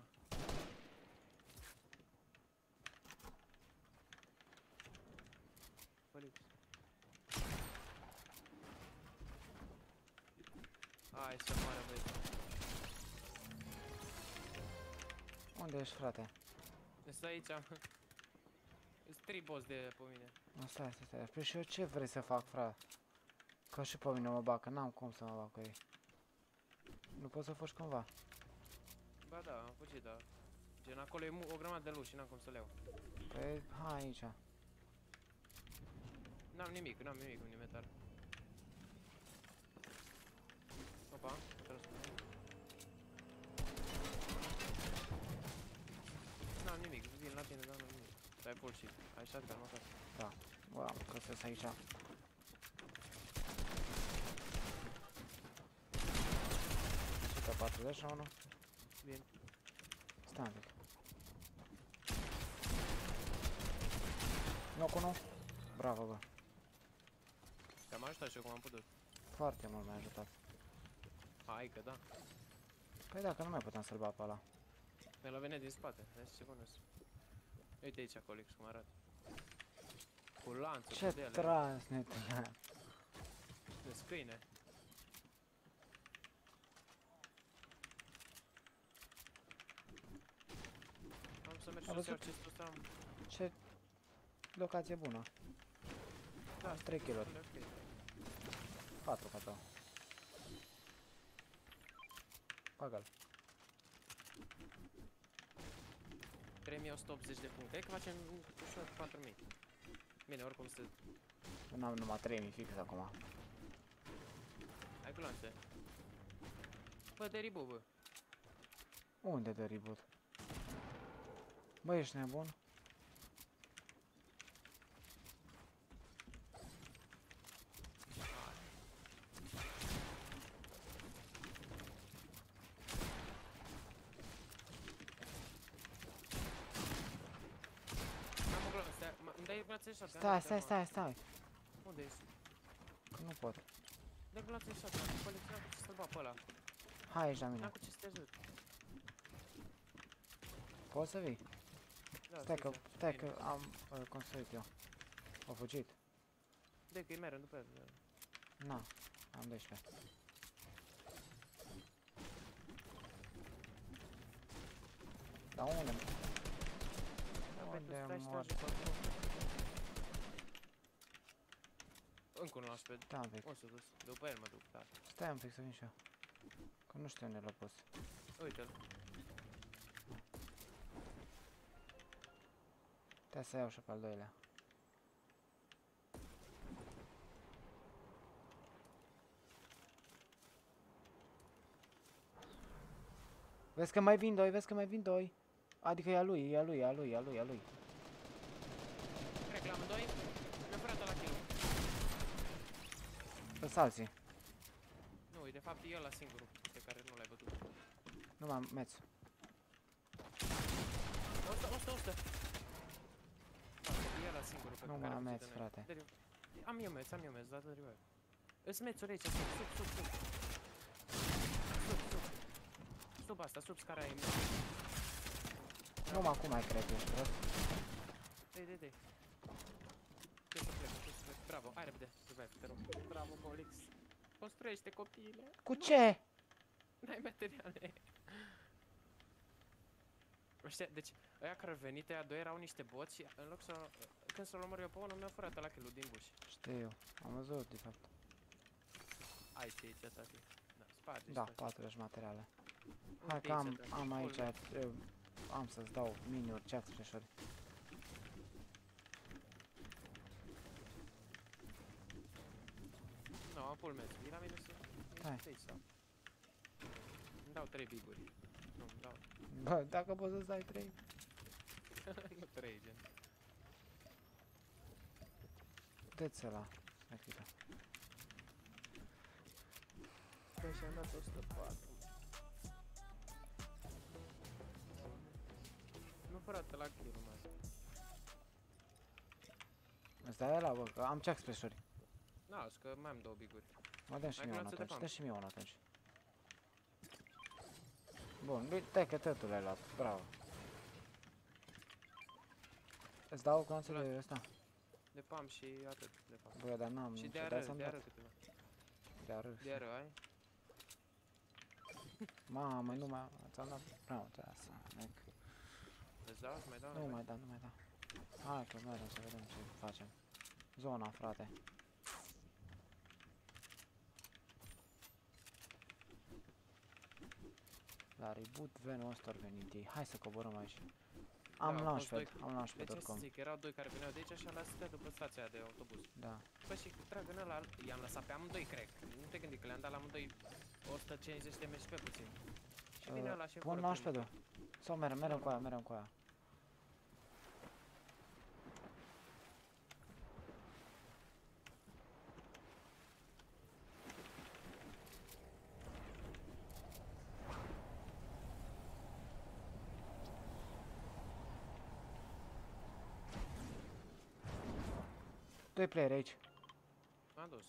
Colix. Hai să moară băieți. Unde ești, frate? Stai aici. Sunt trei boss de pe mine. Nu, stai, stai, stai. Păi și eu ce vrei să fac, frate? Că și pe mine mă bag, că n-am cum să mă bag cu ei. Nu poți să faci cumva. Ba da, am fugit, da. Gen acolo e mu- o grămadă de luși și n-am cum să le iau. Păi, hai aici. N-am nimic, n-am nimic în inventar. Opa, am tras cu mine. N-am nimic, vin la tine, dar n-am nimic. Ai bullshit, ai shotgun măcar. Wow, că sunt aici. 141. Bine. Stai un pic. Knock 1. Bravo, bă. Te-am ajutat și eu cum am putut. Foarte mult mi-a ajutat. Hai că da. Păi dacă nu mai puteam să-l bat pe ăla. Mi l-a venit din spate, vezi ce bună Uite aici Colix cum arată. Cu lanțuri, Ce cu dele, transnet. de scâine. Am să merg Am să iau văzut? chestul ăsta. am- Ce locație bună. Da, 3 kg. sunt ok. 4 ca tău. Bagă-l. 3180 de puncte, hai că facem ușor 4000. Bine, oricum să... Nu am numai 3000 fix acum. Hai cu lanțe. Bă, de ribu, bă. Unde de reboot? Bă, ești nebun? Am o gloanță, stai, mă- îmi dai gloanță de shotgun? Stai, Uite, stai, mă. stai, stai. Unde ești? Că nu pot. Dă gloanță de shotgun, colecționam cu ce să-l bat pe ăla. Hai aici la N-am mine. cu ce să te ajut. Poți să vii? Da, Stai că, aici, stai bine. că am uh, construit eu. Au fugit? Dă că-i merem după el. da. Na, am 12. Dar unde? Da, pe tu Unde stai și te mor? ajut acolo. Încă un launchpad. Da, un pic. O să dus. După el mă duc, da. Stai un pic să vin și eu. Că nu știu unde l-a pus. Uite-l. Trebuie să iau și pe al doilea. Vezi că mai vin doi, vezi că mai vin doi. Adică e a lui, e a lui, e a lui, e a lui, e a lui. Trec la amândoi. Mi-a furat la kill. Sunt alții. Nu, e de fapt e ăla singurul pe care nu l-ai bătut. Nu m-am meț. 100, 100, 100. E ăla singurul pe Nu care mai am am meț, frate. Am eu meț, am eu meț, dată revive. Îs mețuri aici, sub, sub, sub, sub. Sub, sub. Sub asta, sub scara aia. Nu mă acum mai cred, ești prost. Dei, dei, dei. Trebuie să plec, trebuie să plec. Bravo, hai repede, revive, te rog. Bravo, Bolix. Construiește copiile. Cu ce? N-ai materiale. Ăștia, deci, ăia care au venit, ăia doi erau niște boți și în loc să... Când să-l omor eu pe unul, mi-a furat la kill din buș. Știu, am văzut, de fapt. Ai ce aici, tati. Da, sparge Da, și 40 materiale. Un Hai că pizza, am, tati, am full aici, meat. eh, am să-ți dau mini-uri, ceață freșori. Nu, am full meț. Vii la mine să... Hai. Hai. sau? Îmi dau 3 biguri. Nu, îmi dau... Bă, dacă poți să-ți dai 3. nu 3, gen. Dă-ți ăla. Hai că da. Păi și-am dat 104. Nu frate, la kill urmează. Îți dai ăla, bă, că am ceac freșori. Na, că mai am două biguri. Mă dă și Hai mie că unul nu ți-o atunci, dăm. dă și mie unul atunci. Bun, bine, te că totul ai luat, bravo. Îți dau conțul de ăsta? De pam și atât, de fapt. Bă, dar n-am Și nicio, de dar ară, să-mi de dat. ară câteva. De ară. De ară ai? Mamă, nu mai... Ți-am dat prea mult asta. Nec. Îți dau? Îți mai dau? Nu mai da, nu mai da. Hai că mergem să vedem ce facem. Zona, frate. La reboot venul ăsta ar venit ei. Hai să coborăm aici. Am Da, au fost launchpad, doi- am launchpad Deci ce să oricum. zic, erau doi care veneau de aici și am lăsat după stația de autobuz. Da. Păi și trag în ăla, i-am lăsat pe amândoi, cred. Nu te gândi că le-am dat la amândoi 150 de MSP puțin. Și vine Uh, ăla și îmi Pun fură launchpad-ul. Sau merem, merem cu aia, merem cu aia. Doi player aici. M-am dus,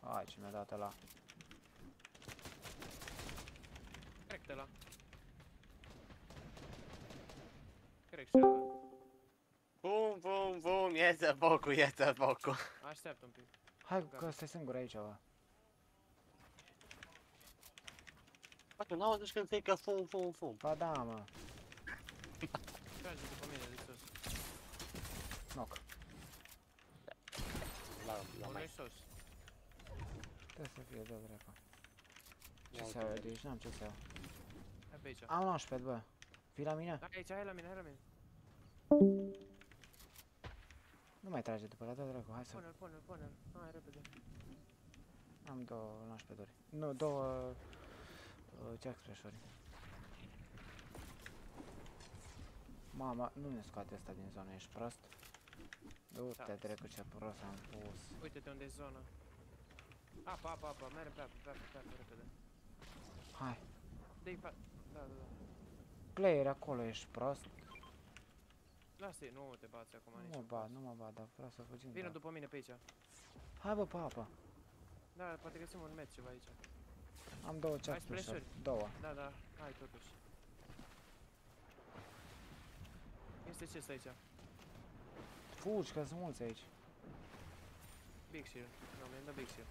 m-am. Hai ce mi-a dat ăla. Cred că ăla. Cred și ăla. Bum, bum, bum, iese focul, iese focul. Așteaptă un pic. Hai că stai singur aici, bă. Bă, tu n-auzi când zic că fum, fum, fum. Ba da, mă. Trage după mine de sus. Knock. La, la Unul mai. e sus. Trebuie să fie de dracu. Ce Ia să uite, iau eu vede. de aici? N-am ce să iau. Hai pe aici. Am launchpad, bă. Vii la mine? Hai aici, hai la mine, hai la mine. Nu mai trage după la dă dracu, hai să... Pune-l, pune-l, pune-l. Hai, repede. Am două launchpad-uri. Nu, două... Uh, jack splash-uri. Mama, nu ne scoate asta din zonă, ești prost? Du-te Da. dracu ce prost am pus. Uite-te unde e zona. Apa, apa, apa, merge pe apă, pe apă, pe apă, repede. Hai. Dă-i pa... Da, da, da. Player acolo, ești prost? Lasă-i, nu te bați acum nici. Nu mă bat, nu mă bat, dar vreau să fugim. Vină da. după mine pe aici. Hai bă, pe apă. Da, poate găsim un match ceva aici. Am două jack Ai splash-uri. splash-uri? Două. Da, da, hai totuși. Este ce aici? Fugi, că sunt mulți aici. Big Shield. Nu, mi-am dat Big Shield.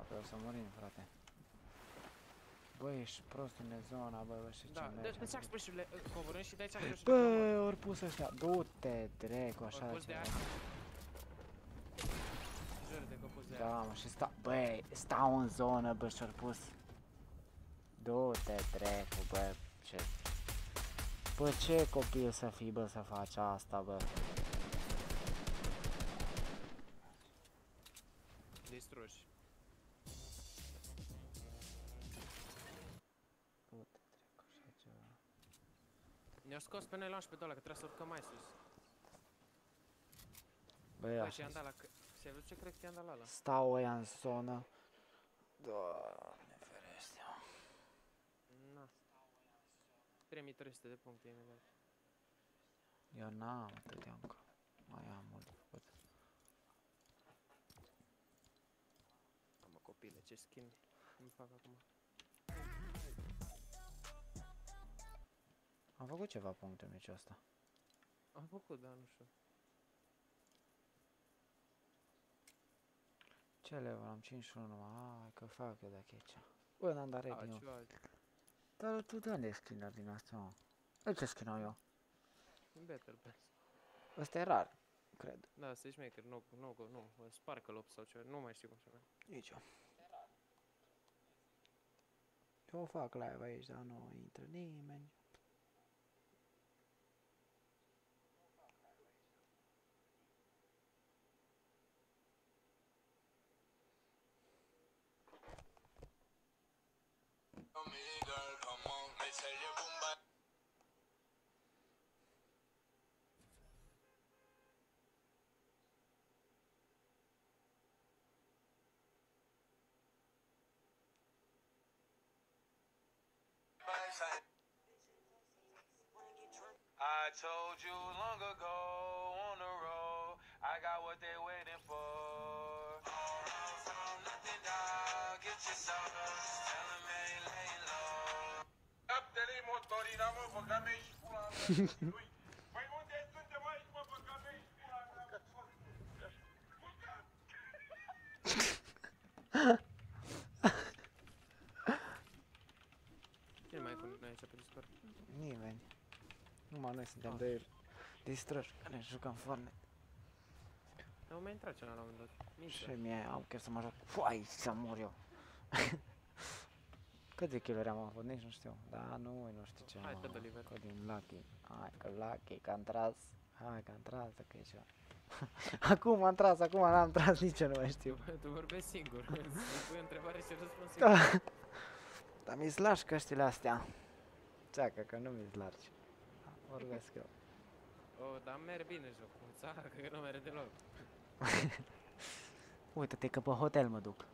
Apoi o să murim, frate. Bă, ești prost în zona, bă, bă, și ce Da, merge. dă-ți ac splash-urile, uh, coborâm și dai-ți ac splash-urile. Bă, ori pus ăștia. Du-te, drecu, așa Ori pus de ceva. aia. Jur-te că pus de aia. Da, mă, și sta... Băi, stau în zonă, bă, și-or pus. Du-te, drecu, bă, ce... Bă, ce copil să fii, bă, să faci asta, bă. Distruși. Du-te, drecu, așa ceva. Ne-au scos pe noi launch pe ăla, că trebuie să urcăm mai sus. Bă, Băi, și așa. i-am dat la... c- Se vede ce cred că i-am dat la ăla. Stau ăia în zonă. Doamne ferește. Na. 3300 de puncte imediat. Eu n-am atâtea încă. Mai am mult de făcut. Mamă copile, ce skin îmi fac acum. Am făcut ceva puncte în meciul ăsta. Am făcut, dar nu știu. Ce level am? 51 numai. Hai că fac eu de aici. Bă, n-am dat A, ready eu. ceva Dar tu de unde e skin din asta, mă? De ce skin am eu? din Battle Pass. Ăsta e rar, cred. Da, asta e șmecher, nu, nu, nu, nu Sparkle Ops sau ceva, nu mai știu cum se numește. Nici eu. Eu fac live aici, dar nu intră nimeni. I told you long ago on the road, I got what they waiting for. All run from nothing, dog. Get your sauce. Tell 'em ain't laying low. Captele motorina, mă, băga-mi și pula Nimeni. Numai noi suntem Ah. de distrăși care jucăm Fortnite. Au mai intrat ceva la un moment dat. Și Mință. mie am chiar să mă joc. Foai, să mor eu. Câte kill am avut? Nici nu știu. Da, nu, nu știu ce Hai, am dă avut. deliver. Că din Lucky. Hai că Lucky, că am tras. Hai că am tras, că e ceva. acum am tras, acum n-am tras, nici eu nu mai știu. Tu, tu vorbești singur. Îți pui o întrebare și răspuns Da. singur. Dar mi-s lași căștile astea. Țeacă, că nu mi-s largi. Vorbesc eu. O, dar merg bine jocul. Țacă, că nu merge deloc. Uite-te că pe hotel mă duc.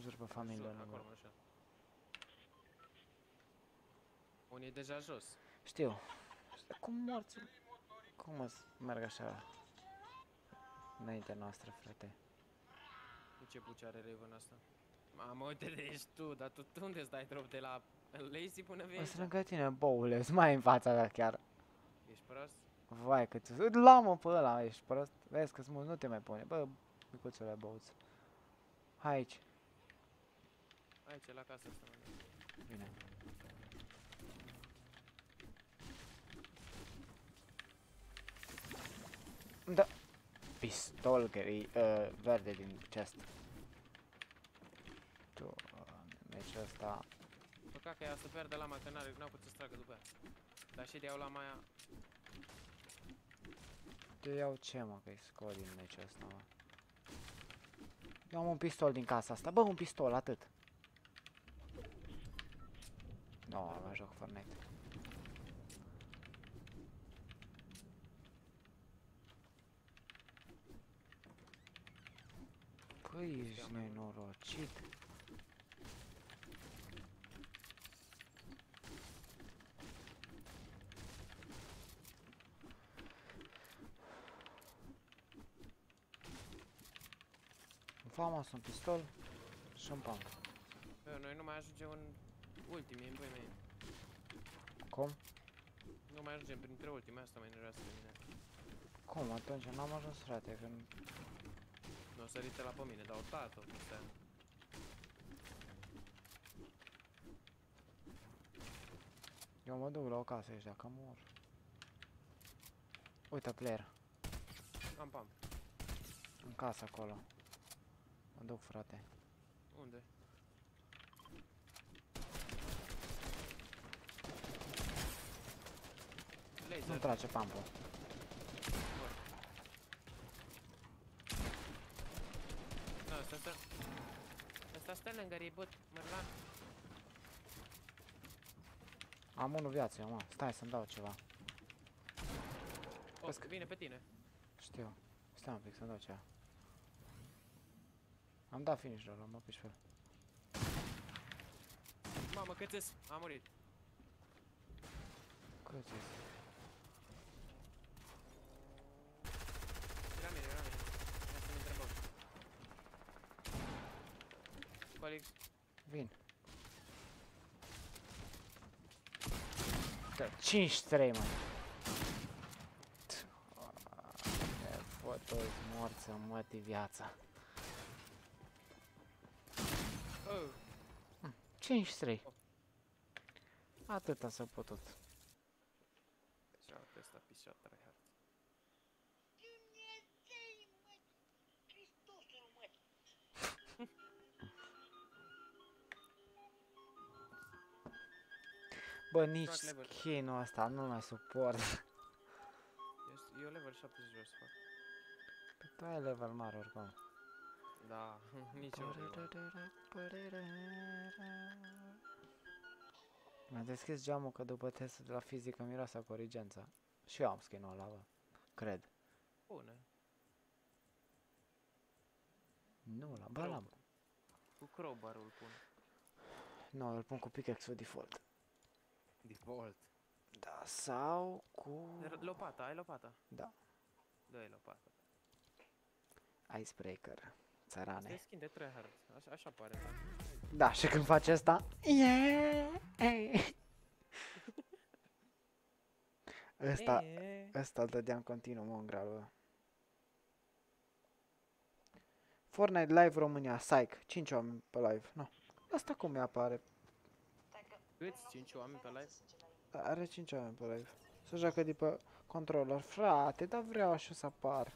Jur pe familie. Sus, nu acolo, mă- așa. Unii e deja jos. Știu. Dar cum morți? Cum mă merg așa? Înaintea noastră, frate. Cu ce buce are Raven asta? Mamă, uite de ești tu, dar tu, tu unde stai drop de la Lazy până vii O aici? să lângă tine, boule, sunt mai în fața ta chiar. Ești prost? Vai, că tu... La-mă pe ăla, ești prost. Vezi că smult, nu te mai pune. Bă, micuțule băuț. Hai aici. Aici, la casa asta. mă. Bine. Da. Pistol gri, uh, verde din chest. Tu, meciul ăsta... Păcat că ea să pierde lama, că n-are, n-au putut să tragă după ea. Dar și de iau lama aia. Te iau ce, mă, că-i scot din meciul ăsta, mă. Eu am un pistol din casa asta. Bă, un pistol, atât. Nu, no, mai joc Fortnite. Păi, ești nenorocit. Famas un pistol și un pump. Bă, noi nu mai ajungem în ultimii, în băi mei. Cum? Nu mai ajungem printre ultimii, asta mă enervează pe mine. Cum? Atunci n-am ajuns, frate, când... Nu o sărite la pe mine, dar o tată, ăsta. Eu mă duc la o casă aici dacă mor. Uite, player. Am pam. În casă acolo. Mă duc, frate. Unde? Nu Laser. trage pampul. Nu, ăsta stă... Ăsta stă lângă reboot, Merlan. Am unul viață, eu, mă. Stai să-mi dau ceva. O, Vezi că- vine pe tine. Știu. Stai un pic să-mi dau ceva. Am dat finish l-am dat pe fel. Mamă, cât A murit. Cât e? E la mine, e la mine. Hai să-mi intre în box. Colix, Vin. Da, 5-3, mă. E fotos morți în mătii viața. 5-3. Atâta s-a putut. Deja ăsta pișat tryhard. Bă, nici Fac level. skin-ul ăsta nu mai suport. Ești, eu level 70 vreau să fac. Pe tu ai level mare oricum. Da, nici eu. nu. Mi-a deschis geamul că după testul de la fizică miroase a corigența. Și eu am skin-ul ăla, bă. Cred. Bune. Nu l-am, ba l-am. Cu crowbar-ul pun. Nu, îl pun cu pickaxe-ul default. Default. Da, sau cu... R- Lopata, ai lopata? Da. Dă-i lopata. Icebreaker. Asta Țărane. e skin de tryhard. Așa, așa pare, da. Da, și când faci asta... Yeah! Ăsta, E, ăsta îl dădeam continuu, mă, în gral, bă. Fortnite Live România, Psych, 5 oameni pe live, nu. Asta cum mi apare? Câți? 5 oameni pe live? Are 5 oameni pe live. Se joacă de pe controller. Frate, dar vreau așa să apar.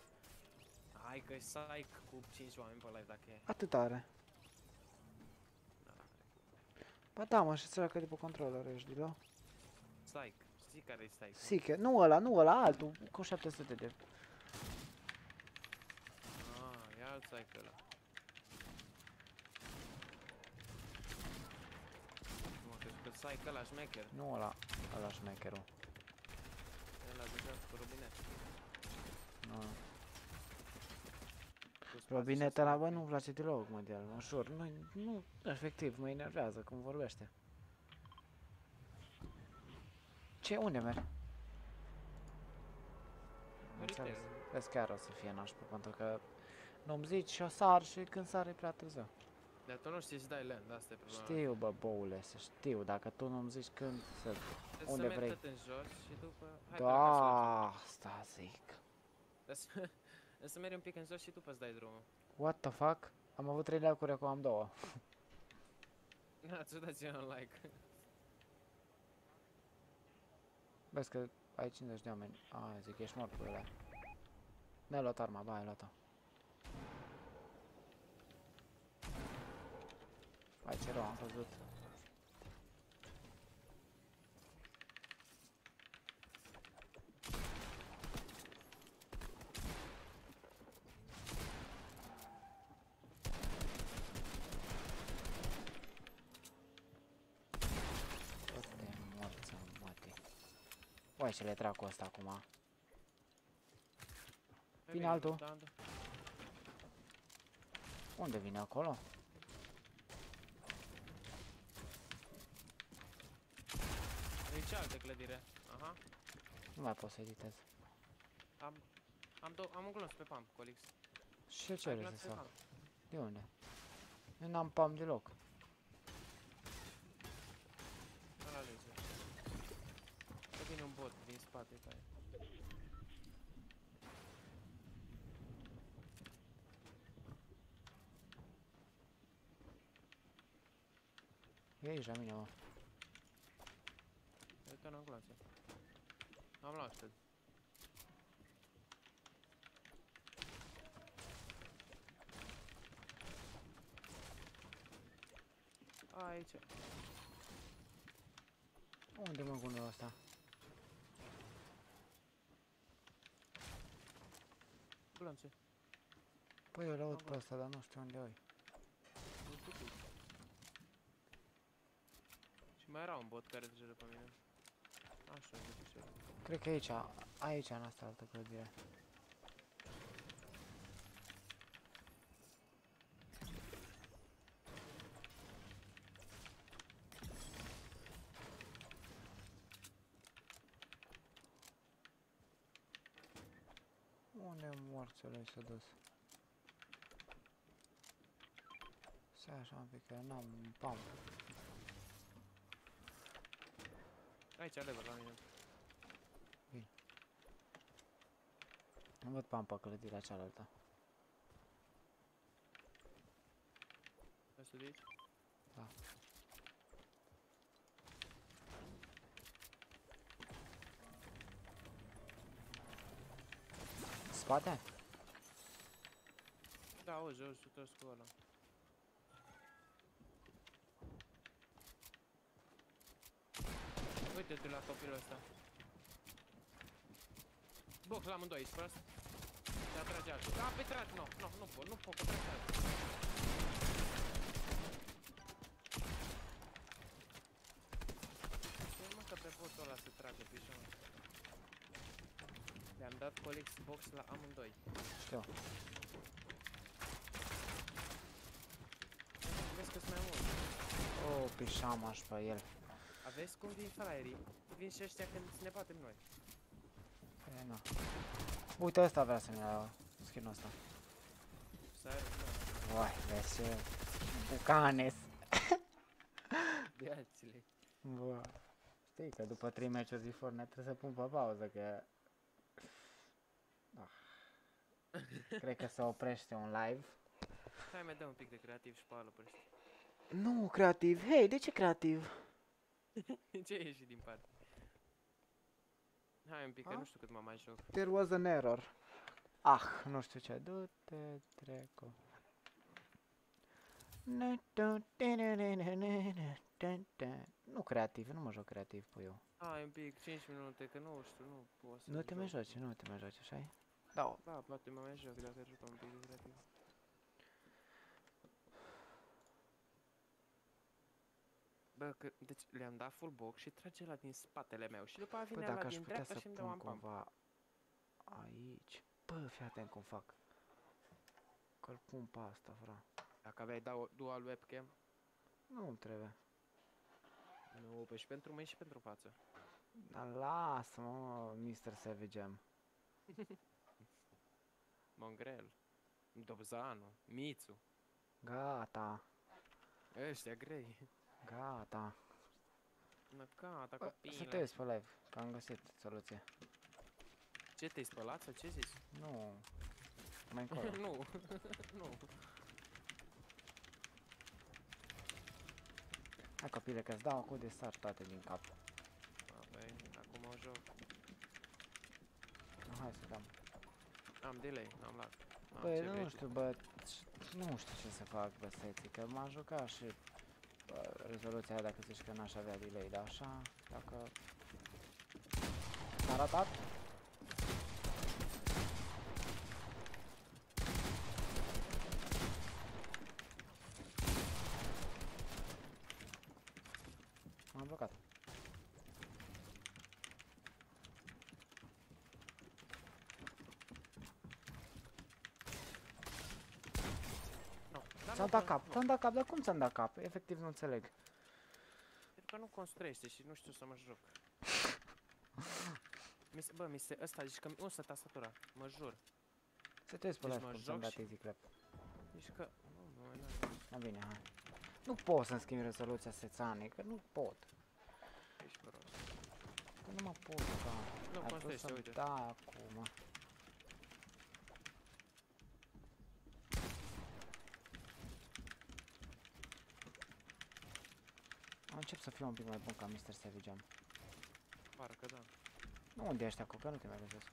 Hai că e psych cu 5 oameni pe live dacă e. Atât are. Da, Ba da, mă, și se joacă de pe controller, ești de Psych. Știi care e psych? Siche, nu ăla, nu ăla, altul, cu 700 de... Ah, e alt psych ăla. Mă, că că psych ăla șmecher. Nu ăla, ăla șmecherul. Ăla de joc cu robinet. Nu. Cu spațiu Robineta să la se bă facă. nu-mi place deloc, mă, de el, ușor. Nu, nu, efectiv, mă enervează cum vorbește. Ce, unde merg? Am Înțeles. Retail. Vezi, chiar o să fie nașpa, pentru că nu-mi zici și o sar și când sare prea târziu. Dar tu nu știi să dai land, asta e problema. Știu, bă, boule, să știu, dacă tu nu-mi zici când să... Trebuie unde să mergi vrei. tot în jos și după... Hai pe la casă, Da, asta zic. Trebuie să, trebuie să mergi un pic în jos și după îți dai drumul. What the fuck? Am avut 3 like-uri, acum am 2. Da, ți-o dați un like. Vezi că ai 50 de oameni. A, zic, ești mort cu ăla. Ne-ai luat arma, ba, ai luat-o. Ai ce rău am văzut. Toate morți în mate. Uai, ce le trag cu ăsta acum. Mai Vine bine, altul. Da, da. Unde vine acolo? E cealaltă clădire. Aha. Nu mai pot să editez. Am, am, dou- am un glonț pe pump, Colix. Și ce Ai vrei glonț să pe fac? pump. De unde? Eu n-am pam deloc. Bot din spate pe aia. E aici la mine, mă. Uite în glonțe. Am luat cred. Aici. Unde mă gunul ăsta? Glonțe. Păi eu l-aud pe Acolo. ăsta, dar nu știu unde e. Un tutuc. Și mai era un bot care trece după mine. Așa, uite ce era. Cred că aici, aici în asta altă clădire. Unde morțul ăla s-a dus? Stai așa un pic, că n-am un pump. Aici, lever la mine. Nu văd pump pe clădirea cealaltă. Asta de aici? Da. Spate? Da, auzi, auzi, tu cu ăla. Uite-te la copilul ăsta. Box la amândoi, ești prost? Te atrage altul. Da, pe tragi, nu, nu, nu pot, nu pot, că trage altul. Știi, mă, că pe botul ăla se trage pișon. Le-am dat colex box la amândoi. Știu. Vezi că sunt mai mulți. Oh, pișam aș pe el. Aveți cum vin fraierii? Vin și ăștia când ne batem noi. E, na. Uite, ăsta vrea să-mi ia skin-ul ăsta. Să arăt, nu. Uai, vezi ce... Bucanes. Beațile. Bă. Știi că după 3 meciuri de Fortnite trebuie să pun pe pauză, că... Ah. Cred că se oprește un live. Hai mai dă un pic de creativ și pe ală pe ăștia. Nu, creativ. Hei, de ce creativ? Ce ieși din parte? Hai un pic, că A? nu știu cât mă mai joc. There was an error. Ah, nu știu ce. Du-te, trecu. Nu creativ, nu mă joc creativ pe eu. Hai un pic, 5 minute, că nu știu, nu pot să Nu te mai joc. joci, nu te mai joci, așa -i? Da. Da, poate mă mai joc dacă jucăm un pic de creativ. Bă, că, deci le-am dat full box și trage la din spatele meu și după aia Bă, vine dacă la aș din putea dreapta să și îmi dă pun un pump. cumva aici. Bă, fii atent cum fac. Că-l pun pe asta, fra. Dacă aveai dau dual webcam, Nu-mi trebuie. nu, pe și pentru mâini și pentru față. Dar lasă-mă, mă, Mr. Savage Jam. Mongrel, Dobzanu, Mițu, Gata, ăștia grei. Gata. Na, gata, Bă, Să te copile. uiți pe live, că am găsit soluție. Ce te-ai spălat sau ce zici? Nu. Mai încolo. nu, nu. Hai copile, că-ți dau cu de sar toate din cap. A, băi, acum o joc. Hai să dăm. Am delay, n-am lag. Am Băi, ce nu vrei tu. știu, bă, c- nu știu ce să fac, bă, săieții, că m-am jucat și bă, rezoluția aia dacă zici că n-aș avea delay, dar așa, dacă... M-a ratat? M-am blocat. Nu, dar Ți-am nu dat con- cap, nu, ți-am dat cap, dar cum ți-am dat cap? Efectiv nu înțeleg. Pentru că nu construiește și nu știu să mă joc. Mi se, bă, mi se, ăsta, zici că mi unsă tastatura, mă jur. Să te uiți pe Deci live mă cum ți-am joc dat și- easy clap. Zici că, nu, nu, nu, Na bine, hai. Nu pot să-mi schimb rezoluția sețane, că nu pot. ești prost. Că nu mă pot, da. Nu Ai vrut construiește, să uite. Da, acum. Încep să fiu un pic mai bun ca Mr. Savage Jam. Parcă da. Nu, unde ești acolo, că nu te mai găsesc.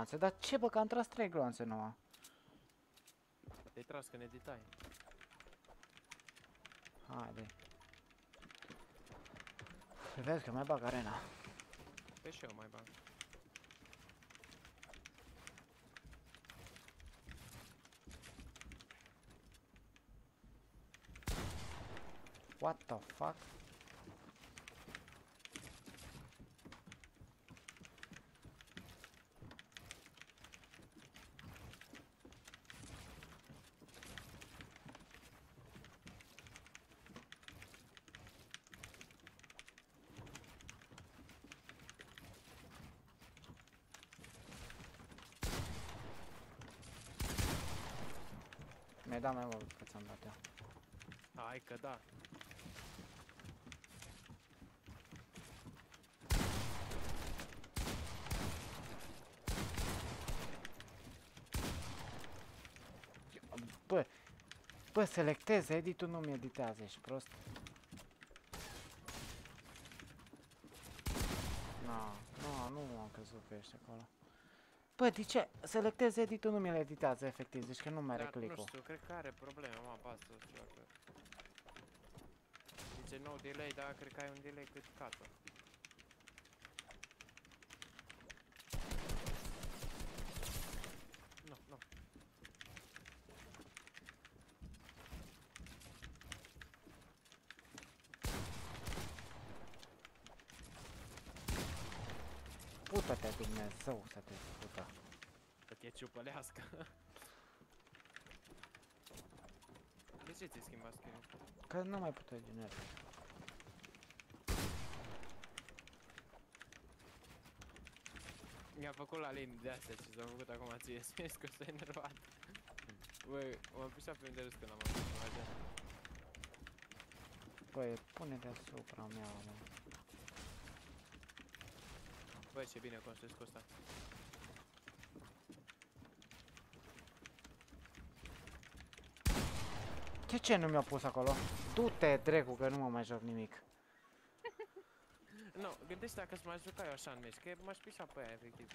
gloanțe. Dar ce bă, că am tras 3 gloanțe nouă. Te-ai tras că ne editai. Haide. Păi vezi că mai bag arena. Pe și eu mai bag. What the fuck? Hai că da. Bă, bă, selectez, editul nu mi editează, ești prost. No, no, nu am crezut că ești acolo. Bă, de ce? Selectez editul, nu mi-l editează efectiv, deci că nu mai are Dar nu click-ul. știu, cred că are probleme, mă, apasă ceva că... Zice no delay, dar cred că ai un delay cât catul. Nu, nu. Pută-te Dumnezeu să te pută. Să te ciupălească. De ce ți-ai schimbat skin Că nu mai pot regenera. Mi-a făcut la linii de astea ce s-au făcut acum ție, să că s-a enervat. Băi, m-am pișat pe unde râs când am ajuns la gen. Băi, pune deasupra mea, mă. Băi, ce bine construiesc cu ăsta. De ce nu mi-a pus acolo? Du-te, drecu, că nu mă mai joc nimic. Nu, gândește dacă m-aș juca eu așa în meci, că m-aș pișa pe aia, efectiv.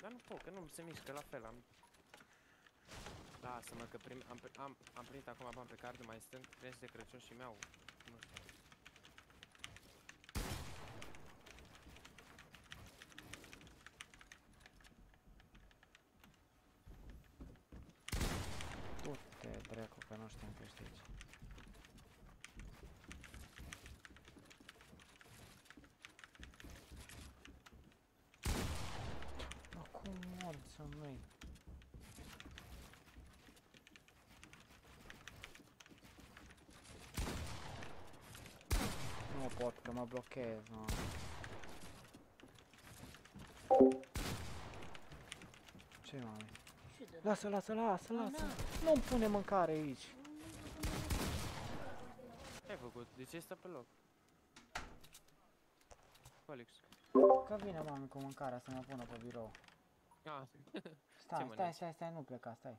Dar nu pot, că nu se mișcă la fel, am... Lasă-mă, că prim, am, pri- am, am primit acum bani pe card, mai stând, prins de Crăciun și mi-au, nu știu. Du-te, drecu, că nu știm că ești aici. Nu pot, că mă blochez, mă. Ce mami? Lasă, lasă, lasă, lasă! Nu-mi pune mâncare aici! Ce ai făcut? De ce stă pe loc? Felix. Că vine mami cu mâncarea să mă pună pe birou. Ah, Stai, stai, stai, stai, nu pleca, stai.